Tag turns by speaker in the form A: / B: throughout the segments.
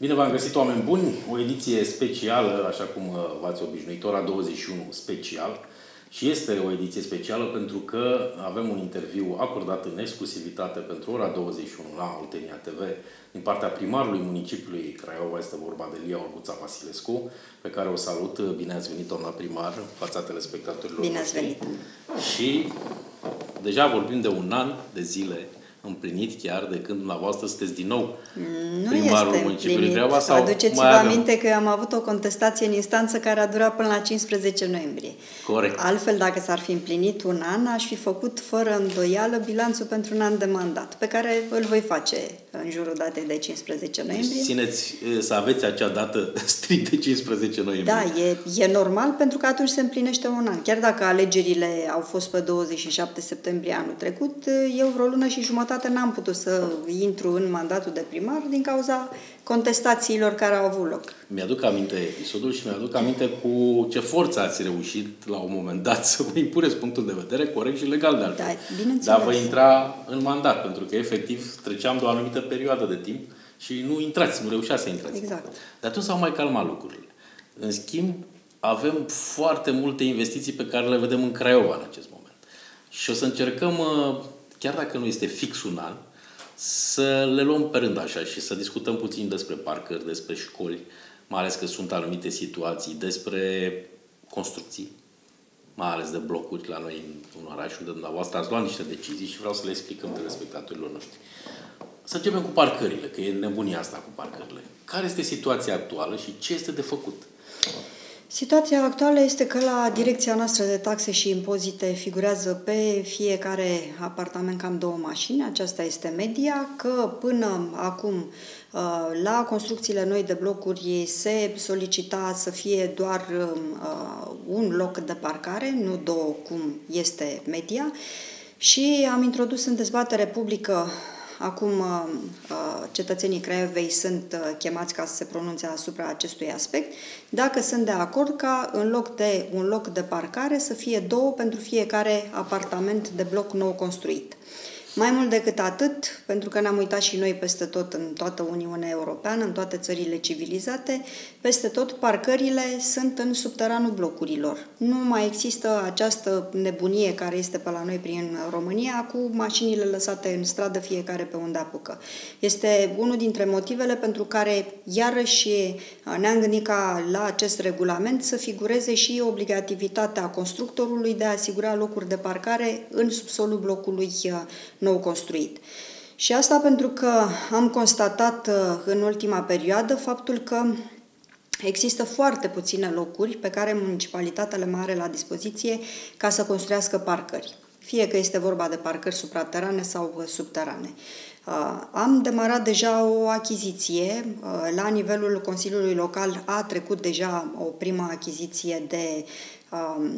A: Bine v-am găsit, oameni buni! O ediție specială, așa cum uh, v-ați obișnuit, ora 21 special. Și este o ediție specială pentru că avem un interviu acordat în exclusivitate pentru ora 21 la Oltenia TV din partea primarului municipiului Craiova. Este vorba de Lia Olguța Vasilescu, pe care o salut. Bine ați venit, doamna primar, fața telespectatorilor.
B: Bine ați venit!
A: Și deja vorbim de un an de zile împlinit chiar de când dumneavoastră sunteți din nou
B: nu
A: primarul
B: este
A: municipiului
B: Craiova.
A: Sau
B: Aduceți-vă aminte că am avut o contestație în instanță care a durat până la 15 noiembrie.
A: Corect.
B: Altfel, dacă s-ar fi împlinit un an, aș fi făcut fără îndoială bilanțul pentru un an de mandat, pe care îl voi face în jurul datei de 15 noiembrie.
A: Deci țineți să aveți acea dată strict de 15 noiembrie.
B: Da, e, e normal pentru că atunci se împlinește un an. Chiar dacă alegerile au fost pe 27 septembrie anul trecut, eu vreo lună și jumătate n-am putut să intru în mandatul de primar din cauza contestațiilor care au avut loc.
A: Mi-aduc aminte episodul și mi-aduc aminte cu ce forță ați reușit la un moment dat să vă impuneți punctul de vedere corect și legal de altfel.
B: Da,
A: Dar vă intra în mandat, pentru că efectiv treceam de o anumită perioadă de timp și nu intrați, nu reușeați să intrați.
B: Exact.
A: De atunci s-au mai calmat lucrurile. În schimb, avem foarte multe investiții pe care le vedem în Craiova în acest moment. Și o să încercăm, chiar dacă nu este fix un an, să le luăm pe rând așa și să discutăm puțin despre parcări, despre școli, mai ales că sunt anumite situații, despre construcții, mai ales de blocuri la noi în un oraș unde dumneavoastră ați luat niște decizii și vreau să le explicăm telespectatorilor noștri. Să începem cu parcările, că e nebunia asta cu parcările. Care este situația actuală și ce este de făcut?
B: Situația actuală este că la direcția noastră de taxe și impozite figurează pe fiecare apartament cam două mașini, aceasta este media, că până acum uh, la construcțiile noi de blocuri se solicita să fie doar uh, un loc de parcare, nu două cum este media, și am introdus în dezbatere publică Acum uh, uh, cetățenii Craiovei sunt uh, chemați ca să se pronunțe asupra acestui aspect, dacă sunt de acord ca în loc de un loc de parcare să fie două pentru fiecare apartament de bloc nou construit. Mai mult decât atât, pentru că ne-am uitat și noi peste tot în toată Uniunea Europeană, în toate țările civilizate, peste tot parcările sunt în subteranul blocurilor. Nu mai există această nebunie care este pe la noi prin România cu mașinile lăsate în stradă fiecare pe unde apucă. Este unul dintre motivele pentru care iarăși ne-am gândit ca la acest regulament să figureze și obligativitatea constructorului de a asigura locuri de parcare în subsolul blocului nou construit. Și asta pentru că am constatat uh, în ultima perioadă faptul că Există foarte puține locuri pe care municipalitatea le mai are la dispoziție ca să construiască parcări. Fie că este vorba de parcări supraterane sau uh, subterane. Uh, am demarat deja o achiziție. La nivelul Consiliului Local a trecut deja o primă achiziție de um,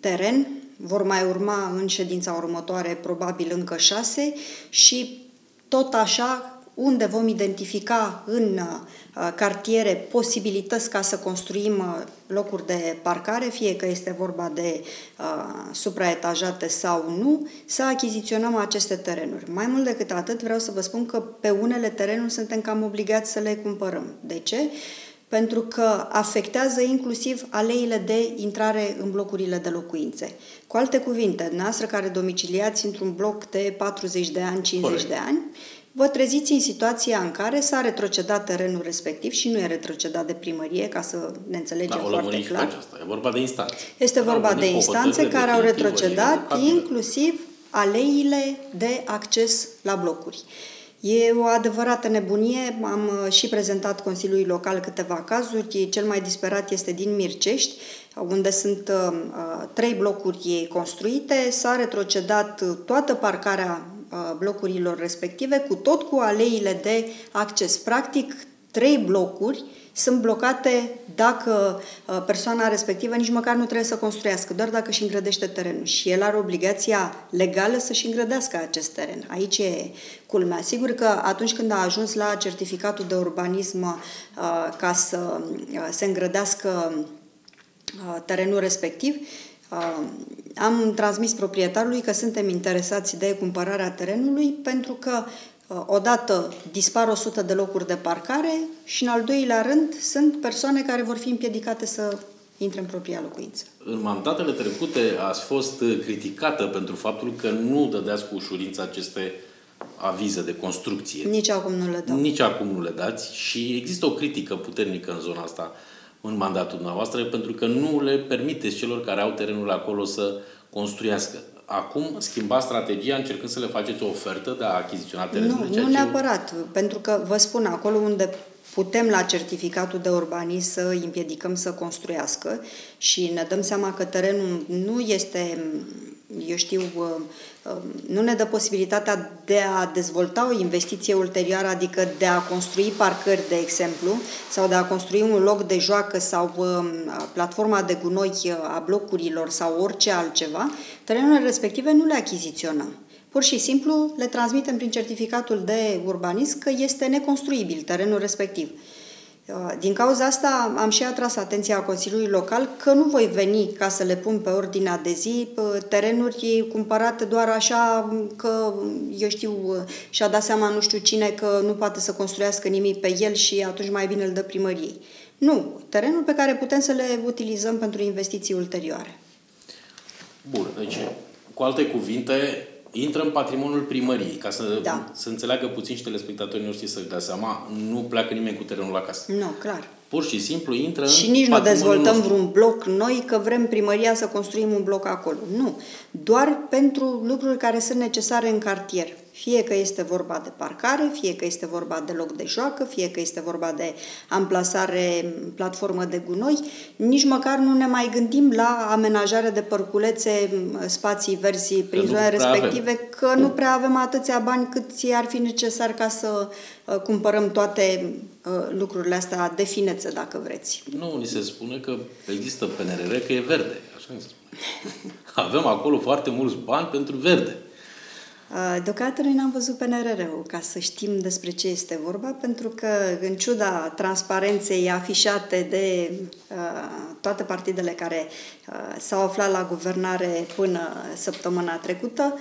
B: teren vor mai urma în ședința următoare probabil încă șase și tot așa unde vom identifica în uh, cartiere posibilități ca să construim uh, locuri de parcare, fie că este vorba de uh, supraetajate sau nu, să achiziționăm aceste terenuri. Mai mult decât atât, vreau să vă spun că pe unele terenuri suntem cam obligați să le cumpărăm. De ce? Uh, pentru că afectează inclusiv aleile de intrare în blocurile de locuințe. Cu alte cuvinte, noastră care domiciliați într-un bloc de 40 de ani, 50 Corect. de ani, vă treziți în situația în care s-a retrocedat terenul respectiv și nu e retrocedat de primărie, ca să ne înțelegem
A: da,
B: foarte clar.
A: Aceasta. E vorba de instanțe.
B: Este vorba de instanțe care au retrocedat inclusiv aleile de acces la blocuri. E o adevărată nebunie, am uh, și prezentat Consiliului Local câteva cazuri, cel mai disperat este din Mircești, unde sunt uh, uh, trei blocuri construite, s-a retrocedat toată parcarea blocurilor respective, cu tot cu aleile de acces. Practic, trei blocuri sunt blocate dacă uh, persoana respectivă nici măcar nu trebuie să construiască, doar dacă își îngrădește terenul. Și el are obligația legală să-și îngrădească acest teren. Aici e culmea. Sigur că atunci când a ajuns la certificatul de urbanism uh, ca să uh, se îngrădească terenul respectiv, am transmis proprietarului că suntem interesați de cumpărarea terenului pentru că Uh, odată dispar 100 de locuri de parcare și în al doilea rând sunt persoane care vor fi împiedicate să intre în propria locuință.
A: În mandatele trecute ați fost criticată pentru faptul că nu dădeați cu ușurință aceste avize de construcție.
B: Nici acum nu le dau.
A: Nici acum nu le dați și există o critică puternică în zona asta în mandatul dumneavoastră pentru că nu le permiteți celor care au terenul acolo să construiască. Acum schimbați strategia încercând să le faceți o ofertă de a achiziționa terenul?
B: Nu, nu neapărat, pentru că vă spun, acolo unde putem la certificatul de urbanism să îi împiedicăm să construiască și ne dăm seama că terenul nu este, eu știu, uh, um, nu ne dă posibilitatea de a dezvolta o investiție ulterioară, adică de a construi parcări, de exemplu, sau de a construi un loc de joacă sau um, platforma de gunoi a blocurilor sau orice altceva, terenurile respective nu le achiziționăm. Pur și simplu le transmitem prin certificatul de urbanism că este neconstruibil terenul respectiv. Uh, din cauza asta am și atras atenția Consiliului Local că nu voi veni ca să le pun pe ordinea de zi terenuri cumpărate doar așa că, eu știu, și-a dat seama nu știu cine că nu poate să construiască nimic pe el și atunci mai bine îl dă primăriei. Nu, terenul pe care putem să le utilizăm pentru investiții ulterioare.
A: Bun, deci, cu alte cuvinte, intră în patrimoniul primăriei, ca să,
B: da.
A: să înțeleagă puțin și telespectatorii noștri să-și dea seama, nu pleacă nimeni cu terenul acasă.
B: Nu, clar.
A: Pur și simplu intră
B: Și
A: în
B: nici nu dezvoltăm
A: nostru.
B: vreun bloc noi că vrem primăria să construim un bloc acolo. Nu. Doar pentru lucruri care sunt necesare în cartier. Fie că este vorba de parcare, fie că este vorba de loc de joacă, fie că este vorba de amplasare, platformă de gunoi, nici măcar nu ne mai gândim la amenajare de părculețe, spații verzi prin zone respective, avem. că nu prea avem atâția bani cât ar fi necesar ca să uh, cumpărăm toate uh, lucrurile astea de finețe, dacă vreți.
A: Nu, ni se spune că există PNRR că e verde, așa se spune. Avem acolo foarte mulți bani pentru verde.
B: Uh, deocamdată noi n-am văzut PNRR-ul ca să știm despre ce este vorba, pentru că, în ciuda transparenței afișate de uh, toate partidele care uh, s-au aflat la guvernare până săptămâna trecută,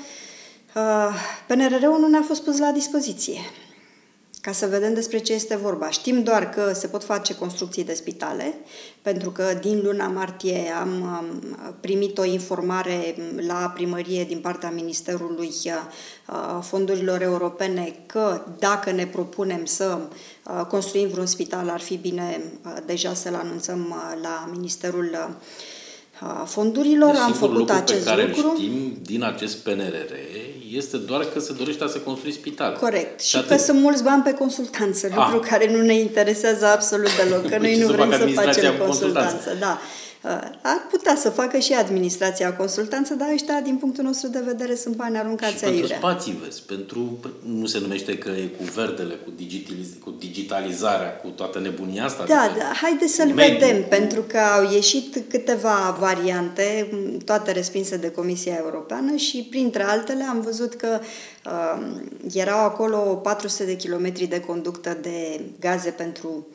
B: uh, PNRR-ul nu ne-a fost pus la dispoziție ca să vedem despre ce este vorba. Știm doar că se pot face construcții de spitale, pentru că din luna martie am primit o informare la primărie din partea Ministerului uh, Fondurilor Europene că dacă ne propunem să uh, construim vreun spital, ar fi bine uh, deja să-l anunțăm la Ministerul fondurilor.
A: Deci,
B: am făcut
A: lucru
B: acest
A: pe care
B: lucru.
A: știm din acest PNRR este doar că se dorește a se construi spital.
B: Corect. Și, și că sunt mulți bani pe consultanță, lucru ah. care nu ne interesează absolut deloc, că noi nu vrem să facem consultanță. Da. Uh, ar putea să facă și administrația consultanță, dar ăștia, din punctul nostru de vedere, sunt bani aruncați
A: și
B: aiurea.
A: pentru spații, vezi, pentru, nu se numește că e cu verdele, cu, digitaliz- cu digitalizarea, cu toată nebunia asta.
B: Da, da, haideți să-l mediu, vedem, cu... pentru că au ieșit câteva variante, toate respinse de Comisia Europeană și, printre altele, am văzut că uh, erau acolo 400 de kilometri de conductă de gaze pentru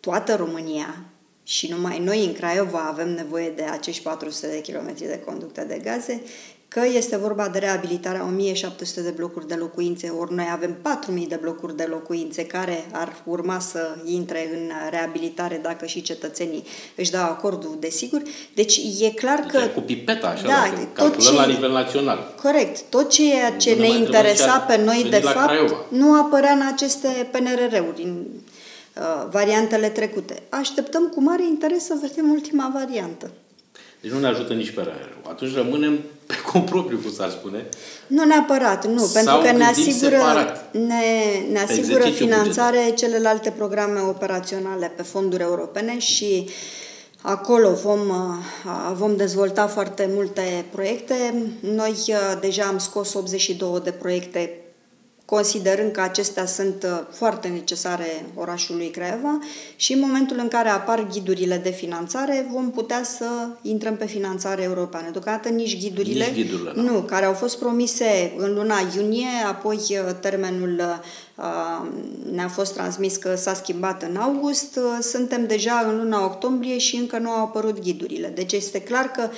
B: toată România, și numai noi în Craiova avem nevoie de acești 400 de kilometri de conducte de gaze, că este vorba de reabilitarea 1700 de blocuri de locuințe, ori noi avem 4000 de blocuri de locuințe care ar urma să intre în reabilitare dacă și cetățenii își dau acordul, desigur. Deci e clar
A: deci
B: că...
A: cu pipeta, așa, da, tot ce, la nivel național.
B: Corect. Tot ceea ce nu ne interesa pe noi, de fapt, Craiova. nu apărea în aceste PNRR-uri, Uh, variantele trecute. Așteptăm cu mare interes să vedem ultima variantă.
A: Deci nu ne ajută nici pe rău. Atunci rămânem pe compropriu, cum s-ar spune.
B: Nu neapărat, nu, Sau pentru că ne asigură, ne, ne asigură finanțare bugetar. celelalte programe operaționale pe fonduri europene și Acolo vom, uh, vom dezvolta foarte multe proiecte. Noi uh, deja am scos 82 de proiecte considerând că acestea sunt uh, foarte necesare orașului Craiova și în momentul în care apar ghidurile de finanțare vom putea să intrăm pe finanțare europeană. Deocamdată nici ghidurile,
A: nici ghidurile
B: nu, nu, care au fost promise în luna iunie, apoi uh, termenul uh, ne-a fost transmis că s-a schimbat în august, suntem deja în luna octombrie și încă nu au apărut ghidurile. Deci este clar că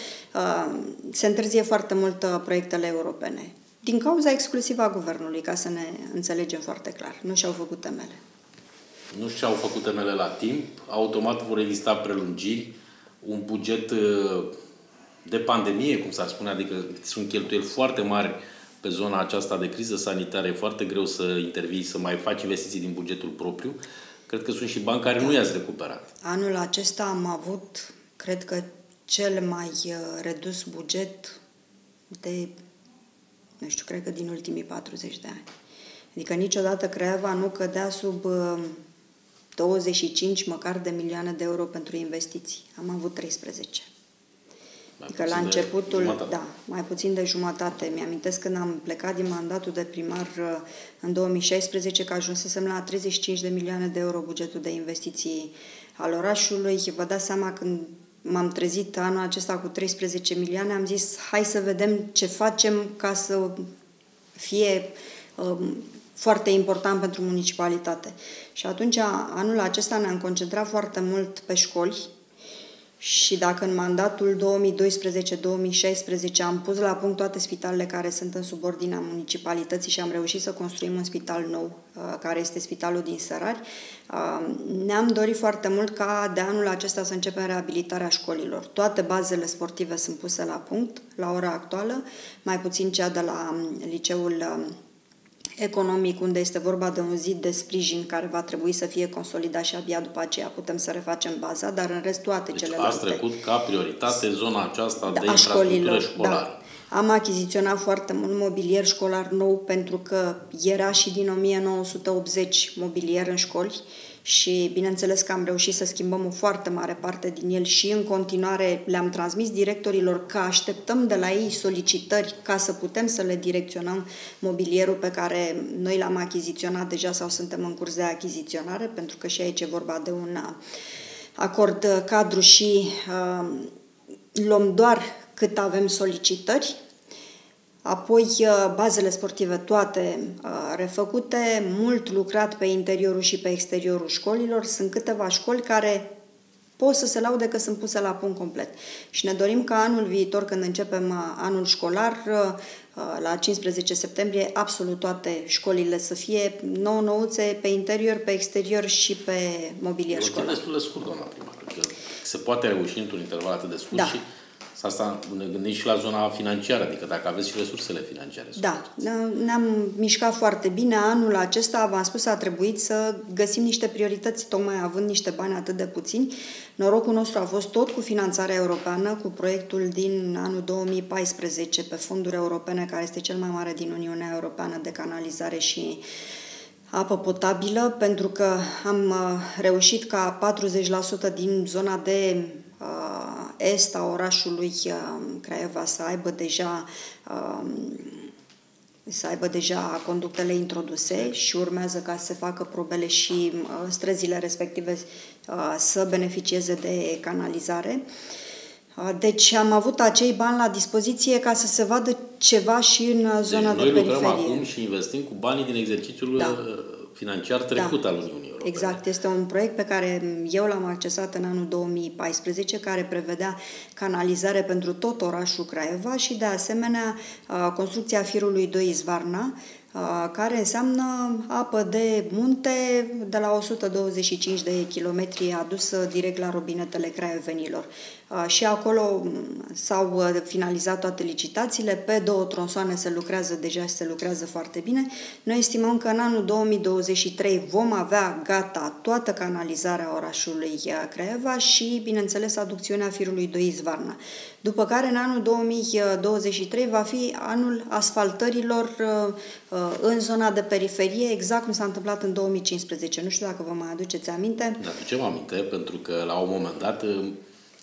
B: se întârzie foarte mult proiectele europene. Din cauza exclusivă a guvernului, ca să ne înțelegem foarte clar. Nu și-au făcut temele.
A: Nu și-au făcut temele la timp, automat vor exista prelungiri, un buget uh, de pandemie, cum s-ar spune, adică sunt cheltuieli foarte mari pe zona aceasta de criză sanitară, e foarte greu să intervii, să mai faci investiții din bugetul propriu. Cred că sunt și bani care nu i-ați recuperat.
B: Anul acesta am avut, cred că, cel mai uh, redus buget de, nu știu, cred că din ultimii 40 de ani. Adică niciodată Craiova nu cădea sub 25 uh, măcar de milioane de euro pentru investiții. Am avut 13. Mai adică la începutul, da, mai puțin de jumătate. Mi-amintesc când am plecat din mandatul de primar uh, în 2016 că ajunsesem la 35 de milioane de euro bugetul de investiții al orașului. Vă dați seama când m-am trezit anul acesta cu 13 milioane, am zis hai să vedem ce facem ca să fie um, foarte important pentru municipalitate. Și atunci, anul acesta ne-am concentrat foarte mult pe școli, și dacă în mandatul 2012-2016 am pus la punct toate spitalele care sunt în subordinea municipalității și am reușit să construim un spital nou, uh, care este spitalul din Sărari, uh, ne-am dorit foarte mult ca de anul acesta să începem reabilitarea școlilor. Toate bazele sportive sunt puse la punct la ora actuală, mai puțin cea de la um, liceul um, economic, unde este vorba de un zid de sprijin care va trebui să fie consolidat și abia după aceea putem să refacem baza, dar în rest toate
A: deci
B: celelalte...
A: ați trecut ca prioritate zona aceasta da, de infrastructură școlară. Da.
B: Am achiziționat foarte mult mobilier școlar nou pentru că era și din 1980 mobilier în școli și bineînțeles că am reușit să schimbăm o foarte mare parte din el și în continuare le-am transmis directorilor că așteptăm de la ei solicitări ca să putem să le direcționăm mobilierul pe care noi l-am achiziționat deja sau suntem în curs de achiziționare, pentru că și aici e vorba de un acord cadru și uh, luăm doar cât avem solicitări Apoi, uh, bazele sportive toate uh, refăcute, mult lucrat pe interiorul și pe exteriorul școlilor. Sunt câteva școli care pot să se laude că sunt puse la punct complet. Și ne dorim ca anul viitor, când începem uh, anul școlar, la 15 septembrie, absolut toate școlile să fie nou-nouțe pe interior, pe exterior și pe mobilier școlar.
A: E destul de scurt, doamna primar. Se poate reuși într-un interval atât de scurt da. și Asta ne gândim și la zona financiară, adică dacă aveți și resursele financiare.
B: Da, ne-am mișcat foarte bine. Anul acesta, v-am spus, a trebuit să găsim niște priorități, tocmai având niște bani atât de puțini. Norocul nostru a fost tot cu finanțarea europeană, cu proiectul din anul 2014 pe fonduri europene, care este cel mai mare din Uniunea Europeană de canalizare și apă potabilă, pentru că am uh, reușit ca 40% din zona de Uh, est a orașului uh, Craiova să aibă deja um, să aibă deja conductele introduse și urmează ca să se facă probele și uh, străzile respective să beneficieze de canalizare. Deci am avut acei bani la dispoziție ca să se vadă ceva și în zona deci de periferie. Noi lucrăm
A: acum și investim cu banii din exercițiul da financiar trecut da. al Uniunii Europene.
B: Exact, este un proiect pe care eu l-am accesat în anul 2014, care prevedea canalizare pentru tot orașul Craiova și, de asemenea, construcția firului 2 Zvarna, care înseamnă apă de munte de la 125 de kilometri adusă direct la robinetele craiovenilor. Și acolo s-au finalizat toate licitațiile, pe două tronsoane se lucrează deja și se lucrează foarte bine. Noi estimăm că în anul 2023 vom avea gata toată canalizarea orașului Craiova și, bineînțeles, aducțiunea firului 2 Izvarna. După care, în anul 2023 va fi anul asfaltărilor în zona de periferie, exact cum s-a întâmplat în 2015. Nu știu dacă vă mai aduceți aminte.
A: Da, aducem aminte, pentru că la un moment dat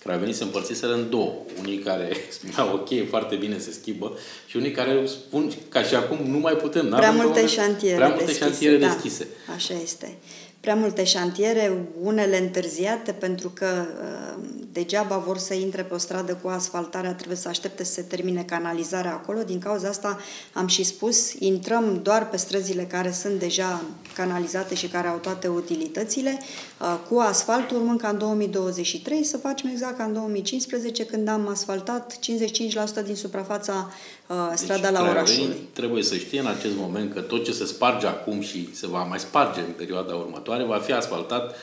A: Craiovenii se împărțiseră în două. Unii care spuneau, ok, foarte bine se schimbă și unii care spun, ca și acum, nu mai putem.
B: Prea multe șantiere
A: Prea multe deschise, șantiere da, deschise.
B: Așa este. prea multe șantiere, unele întârziate, pentru că uh, degeaba vor să intre pe o stradă cu asfaltarea, trebuie să aștepte să se termine canalizarea acolo. Din cauza asta am și spus, intrăm doar pe străzile care sunt deja canalizate și care au toate utilitățile, uh, cu asfalt, urmând ca în 2023 să facem exact ca în 2015, când am asfaltat 55% din suprafața uh, strada deci, la orașului.
A: Trebuie să știe în acest moment că tot ce se sparge acum și se va mai sparge în perioada următoare va fi asfaltat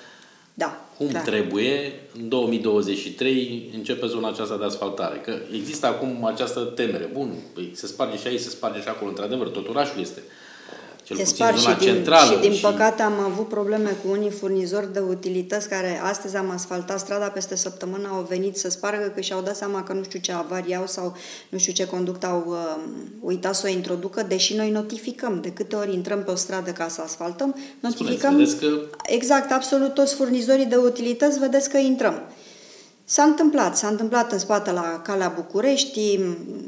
B: da,
A: cum clar. trebuie. În 2023 începe zona aceasta de asfaltare. Că există acum această temere. Bun, păi se sparge și aici, se sparge și acolo. Într-adevăr, tot orașul este
B: cel se puțin zona și centrală. Din, și din și... păcate am avut probleme cu unii furnizori de utilități care astăzi am asfaltat strada, peste săptămână au venit să spargă că și-au dat seama că nu știu ce avarii au sau nu știu ce conduct au uh, uitat să o introducă, deși noi notificăm. De câte ori intrăm pe o stradă ca să asfaltăm, notificăm
A: Spuneți, că...
B: exact, absolut toți furnizorii de utilități, vedeți că intrăm. S-a întâmplat, s-a întâmplat în spate la Calea București,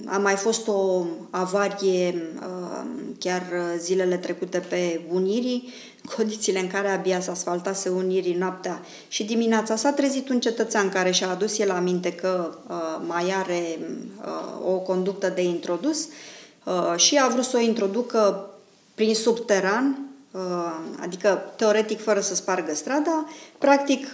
B: a mai fost o avarie uh, chiar zilele trecute pe Unirii, condițiile în care abia s-a asfaltase Unirii noaptea. Și dimineața s-a trezit un cetățean care și-a adus el aminte că uh, mai are uh, o conductă de introdus și a vrut să o introducă prin subteran, adică teoretic fără să spargă strada, practic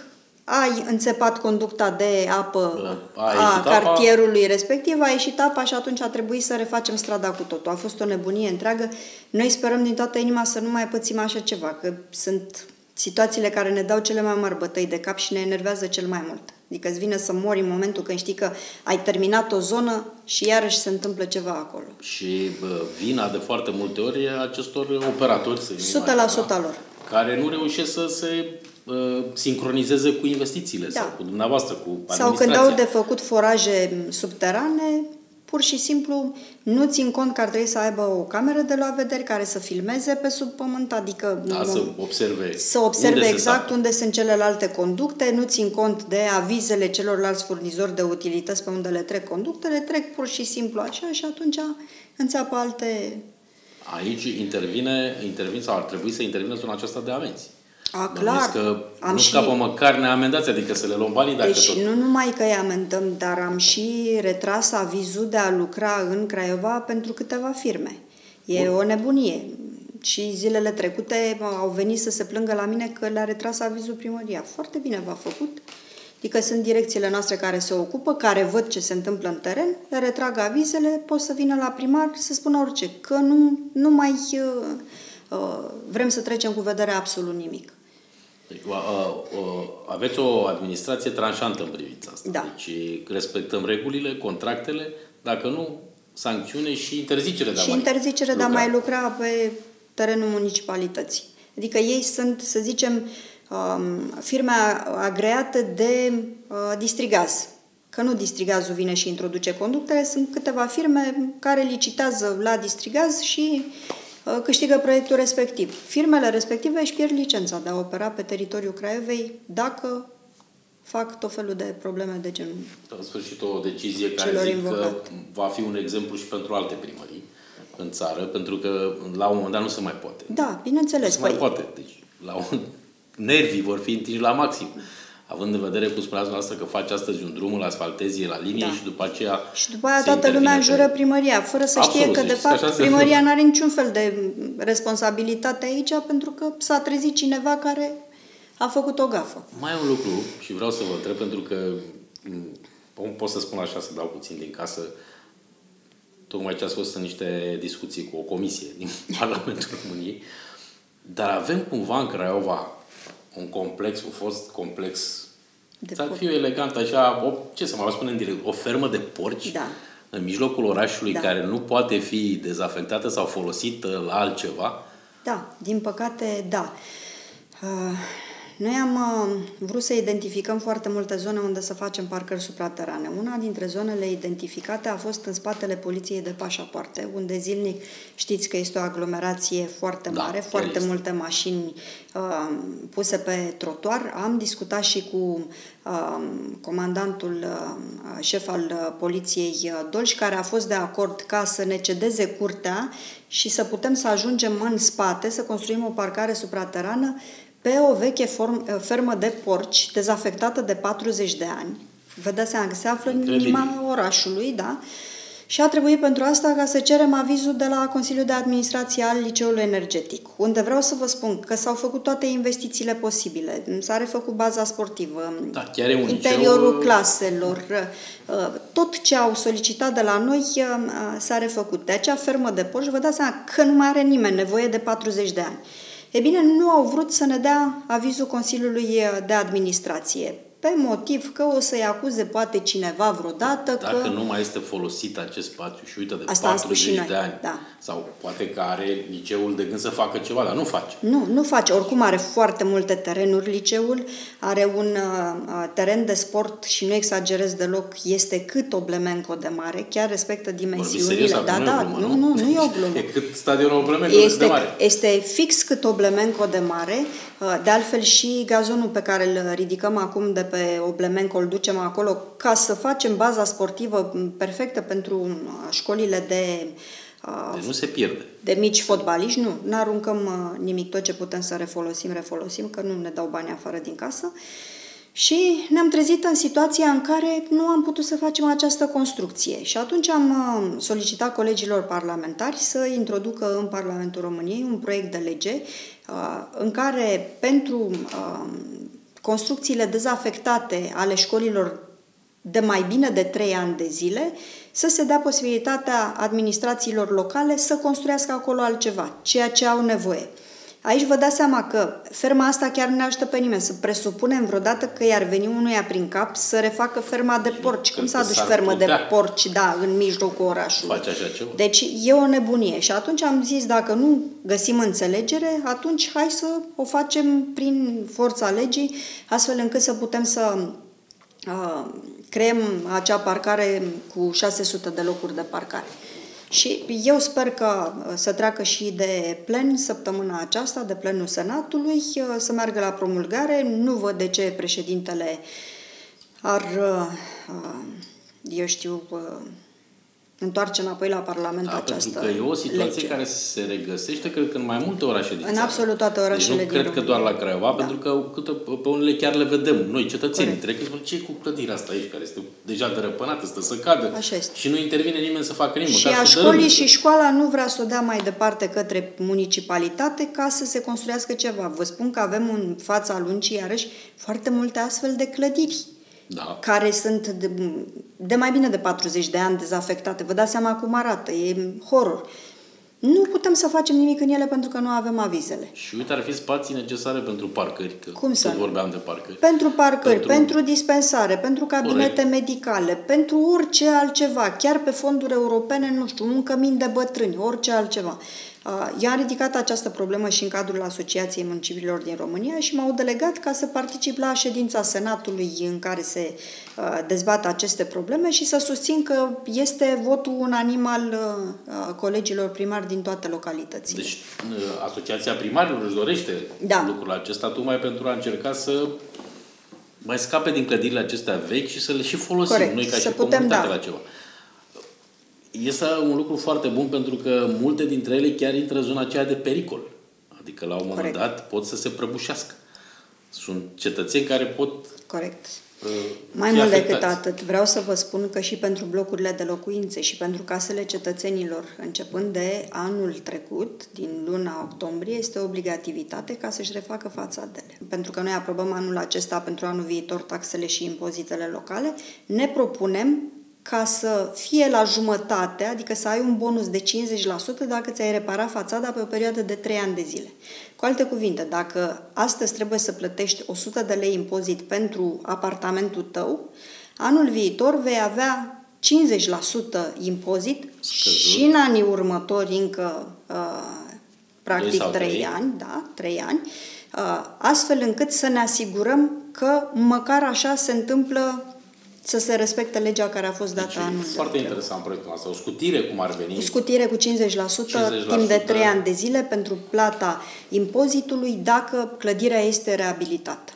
B: ai înțepat conducta de apă a, a cartierului apa. respectiv, a ieșit apa și atunci a trebuit să refacem strada cu totul. A fost o nebunie întreagă. Noi sperăm din toată inima să nu mai pățim așa ceva, că sunt situațiile care ne dau cele mai mari bătăi de cap și ne enervează cel mai mult. Adică îți vine să mori în momentul când știi că ai terminat o zonă și iarăși se întâmplă ceva acolo.
A: Și bă, vina de foarte multe ori acestor operatori, să
B: 100% mai, lor.
A: Care nu reușesc să se Uh, sincronizeze cu investițiile da. sau cu dumneavoastră, cu
B: Sau când au de făcut foraje subterane, pur și simplu nu țin cont că ar trebui să aibă o cameră de la vedere care să filmeze pe sub pământ, adică
A: da, să observe,
B: să observe unde exact unde sunt celelalte conducte, nu țin cont de avizele celorlalți furnizori de utilități pe unde le trec conductele, trec pur și simplu așa și atunci înțeapă alte...
A: Aici intervine, intervin sau ar trebui să intervină zona aceasta de amenzi.
B: A, clar.
A: că am nu și... scapă măcar neamendați, adică să le luăm banii dacă
B: deci,
A: tot...
B: nu numai că îi amendăm, dar am și retras avizul de a lucra în Craiova pentru câteva firme. E Bun. o nebunie. Și zilele trecute au venit să se plângă la mine că le-a retras avizul primăria. Foarte bine v-a făcut. Adică sunt direcțiile noastre care se ocupă, care văd ce se întâmplă în teren, le retrag avizele, pot să vină la primar să spună orice, că nu, nu mai uh, uh, vrem să trecem cu vederea absolut nimic.
A: Deci, aveți o administrație tranșantă în privința asta.
B: Da.
A: Deci respectăm regulile, contractele, dacă nu, sancțiune și interzicere de a
B: și
A: mai
B: interzicere
A: lucra.
B: de a mai lucra pe terenul municipalității. Adică ei sunt, să zicem, um, firme agreate de uh, distrigaz. Că nu distrigazul vine și introduce conductele, sunt câteva firme care licitează la distrigaz și Uh, câștigă proiectul respectiv. Firmele respective își pierd licența de a opera pe teritoriul Craiovei dacă fac tot felul de probleme de genul.
A: În sfârșit o decizie care zic invocat. că va fi un exemplu și pentru alte primării în țară, pentru că la un moment dat nu se mai poate.
B: Da, bineînțeles. Nu
A: se mai păi... poate. Deci, la un... nervii vor fi întinși la maxim având în vedere, cum spuneați noastră, că face astăzi un drum, îl asfaltezi la linie da. și după aceea...
B: Și după aia toată lumea înjură primăria, fără să Absolut, știe că, de fapt, primăria nu are niciun fel de responsabilitate aici, pentru că s-a trezit cineva care a făcut o gafă.
A: Mai e un lucru și vreau să vă întreb, pentru că pot să spun așa, să dau puțin din casă, tocmai ce ați fost în niște discuții cu o comisie din Parlamentul României, dar avem cumva în Craiova un complex, un fost complex, de să fiu elegant așa, o, ce să mai spun în direct, o fermă de porci
B: da.
A: în mijlocul orașului da. care nu poate fi dezafectată sau folosită la altceva?
B: Da, din păcate, da. Uh, noi am uh, vrut să identificăm foarte multe zone unde să facem parcări supraterane. Una dintre zonele identificate a fost în spatele poliției de pașapoarte, unde zilnic știți că este o aglomerație foarte da, mare, foarte este. multe mașini uh, puse pe trotuar. Am discutat și cu uh, comandantul uh, șef al uh, poliției uh, Dolj, care a fost de acord ca să ne cedeze curtea și să putem să ajungem în spate, să construim o parcare supraterană pe o veche form, fermă de porci dezafectată de 40 de ani. Vă dați seama că se află în inima orașului, da? Și a trebuit pentru asta ca să cerem avizul de la Consiliul de Administrație al Liceului Energetic, unde vreau să vă spun că s-au făcut toate investițiile posibile. S-a refăcut baza sportivă,
A: da, chiar e un
B: interiorul
A: liceu...
B: claselor, uh, tot ce au solicitat de la noi uh, s-a refăcut. De acea fermă de porci, vă dați seama că nu mai are nimeni nevoie de 40 de ani. E bine, nu au vrut să ne dea avizul Consiliului de Administrație pe motiv că o să-i acuze poate cineva vreodată
A: Dacă
B: că...
A: nu mai este folosit acest spațiu și uite de
B: Asta
A: 40
B: noi,
A: de ani,
B: da.
A: sau poate că are liceul de gând să facă ceva, dar nu face.
B: Nu, nu face. Oricum are foarte multe terenuri liceul, are un uh, teren de sport și nu exagerez deloc, este cât o Blemenco de mare, chiar respectă dimensiunile.
A: Serios,
B: da,
A: nu
B: da,
A: glumă,
B: nu, nu, nu e o glumă.
A: E cât stadionul Oblemenco
B: este,
A: de mare.
B: Este fix cât o Blemenco de mare, uh, de altfel și gazonul pe care îl ridicăm acum de pe Oblemenco îl ducem acolo ca să facem baza sportivă perfectă pentru uh, școlile de
A: deci nu se pierde.
B: De mici fotbaliști, nu. Nu aruncăm nimic, tot ce putem să refolosim, refolosim, că nu ne dau bani afară din casă. Și ne-am trezit în situația în care nu am putut să facem această construcție. Și atunci am solicitat colegilor parlamentari să introducă în Parlamentul României un proiect de lege în care pentru construcțiile dezafectate ale școlilor de mai bine de 3 ani de zile, să se dea posibilitatea administrațiilor locale să construiască acolo altceva, ceea ce au nevoie. Aici vă dați seama că ferma asta chiar nu ne ajută pe nimeni. Să presupunem vreodată că i-ar veni unuia prin cap să refacă ferma de porci. Cum să aduci fermă de porci, da, în mijlocul orașului?
A: Face așa ceva.
B: Deci e o nebunie. Și atunci am zis, dacă nu găsim înțelegere, atunci hai să o facem prin forța legii, astfel încât să putem să uh, creăm acea parcare cu 600 de locuri de parcare. Și eu sper că uh, să treacă și de plen săptămâna aceasta, de plenul Senatului, uh, să meargă la promulgare. Nu văd de ce președintele ar, uh, eu știu, întoarce înapoi la Parlament
A: da,
B: această
A: pentru că e o situație
B: lege.
A: care se regăsește, cred că în mai multe orașe din
B: În
A: țară.
B: absolut toate orașele
A: deci nu
B: din
A: cred că doar la Craiova,
B: da.
A: pentru că câte, pe unele chiar le vedem. Noi, cetățenii, trec și spun, ce cu clădirea asta aici, care este deja dărăpânată, stă să cadă.
B: Așa este.
A: Și nu intervine nimeni să facă nimic.
B: Și a școlii și școala nu vrea să o dea mai departe către municipalitate ca să se construiască ceva. Vă spun că avem în fața luncii, iarăși, foarte multe astfel de clădiri
A: da.
B: care sunt de, de mai bine de 40 de ani dezafectate. Vă dați seama cum arată, e horror. Nu putem să facem nimic în ele pentru că nu avem avizele.
A: Și uite, ar fi spații necesare pentru parcări, că
B: Cum să
A: tot
B: nu?
A: vorbeam de parcări.
B: Pentru parcări, pentru,
A: Pentru-
B: pentru dispensare, pentru cabinete
A: Corect.
B: medicale, pentru orice altceva, chiar pe fonduri europene, nu știu, un cămin de bătrâni, orice altceva. Uh, Eu am ridicat această problemă și în cadrul Asociației Municipiilor din România și m-au delegat ca să particip la ședința Senatului în care se uh, dezbat aceste probleme și să susțin că este votul unanim al uh, colegilor primari din toate localitățile.
A: Deci, Asociația Primarilor își dorește
B: Da.
A: lucrul acesta, tocmai pentru a încerca să mai scape din clădirile acestea vechi și să le și folosim
B: Corect.
A: noi ca
B: Să
A: și
B: putem,
A: comunitate
B: da.
A: la ceva. Este un lucru foarte bun pentru că multe dintre ele chiar intră în zona aceea de pericol. Adică la un moment
B: Corect.
A: dat pot să se prăbușească. Sunt cetățeni care pot
B: Corect.
A: uh,
B: Mai
A: fi
B: mult
A: afectați.
B: decât atât, vreau să vă spun că și pentru blocurile de locuințe și pentru casele cetățenilor, începând de anul trecut, din luna octombrie, este o obligativitate ca să-și refacă fațadele. Pentru că noi aprobăm anul acesta, pentru anul viitor, taxele și impozitele locale, ne propunem ca să fie la jumătate, adică să ai un bonus de 50% dacă ți-ai reparat fațada pe o perioadă de 3 ani de zile. Cu alte cuvinte, dacă astăzi trebuie să plătești 100 de lei impozit pentru apartamentul tău, anul viitor vei avea 50% impozit
A: Scăzut.
B: și în anii următori încă uh,
A: Doi
B: practic
A: sau
B: 3
A: trei.
B: ani, da, 3 ani, uh, astfel încât să ne asigurăm că măcar așa se întâmplă să se respecte legea care a fost dată
A: Deci,
B: anul
A: e foarte
B: trecut.
A: interesant proiectul ăsta. O scutire, cum ar veni.
B: Cu scutire cu 50%,
A: 50%.
B: timp de 3 ani de zile pentru plata impozitului dacă clădirea este reabilitată.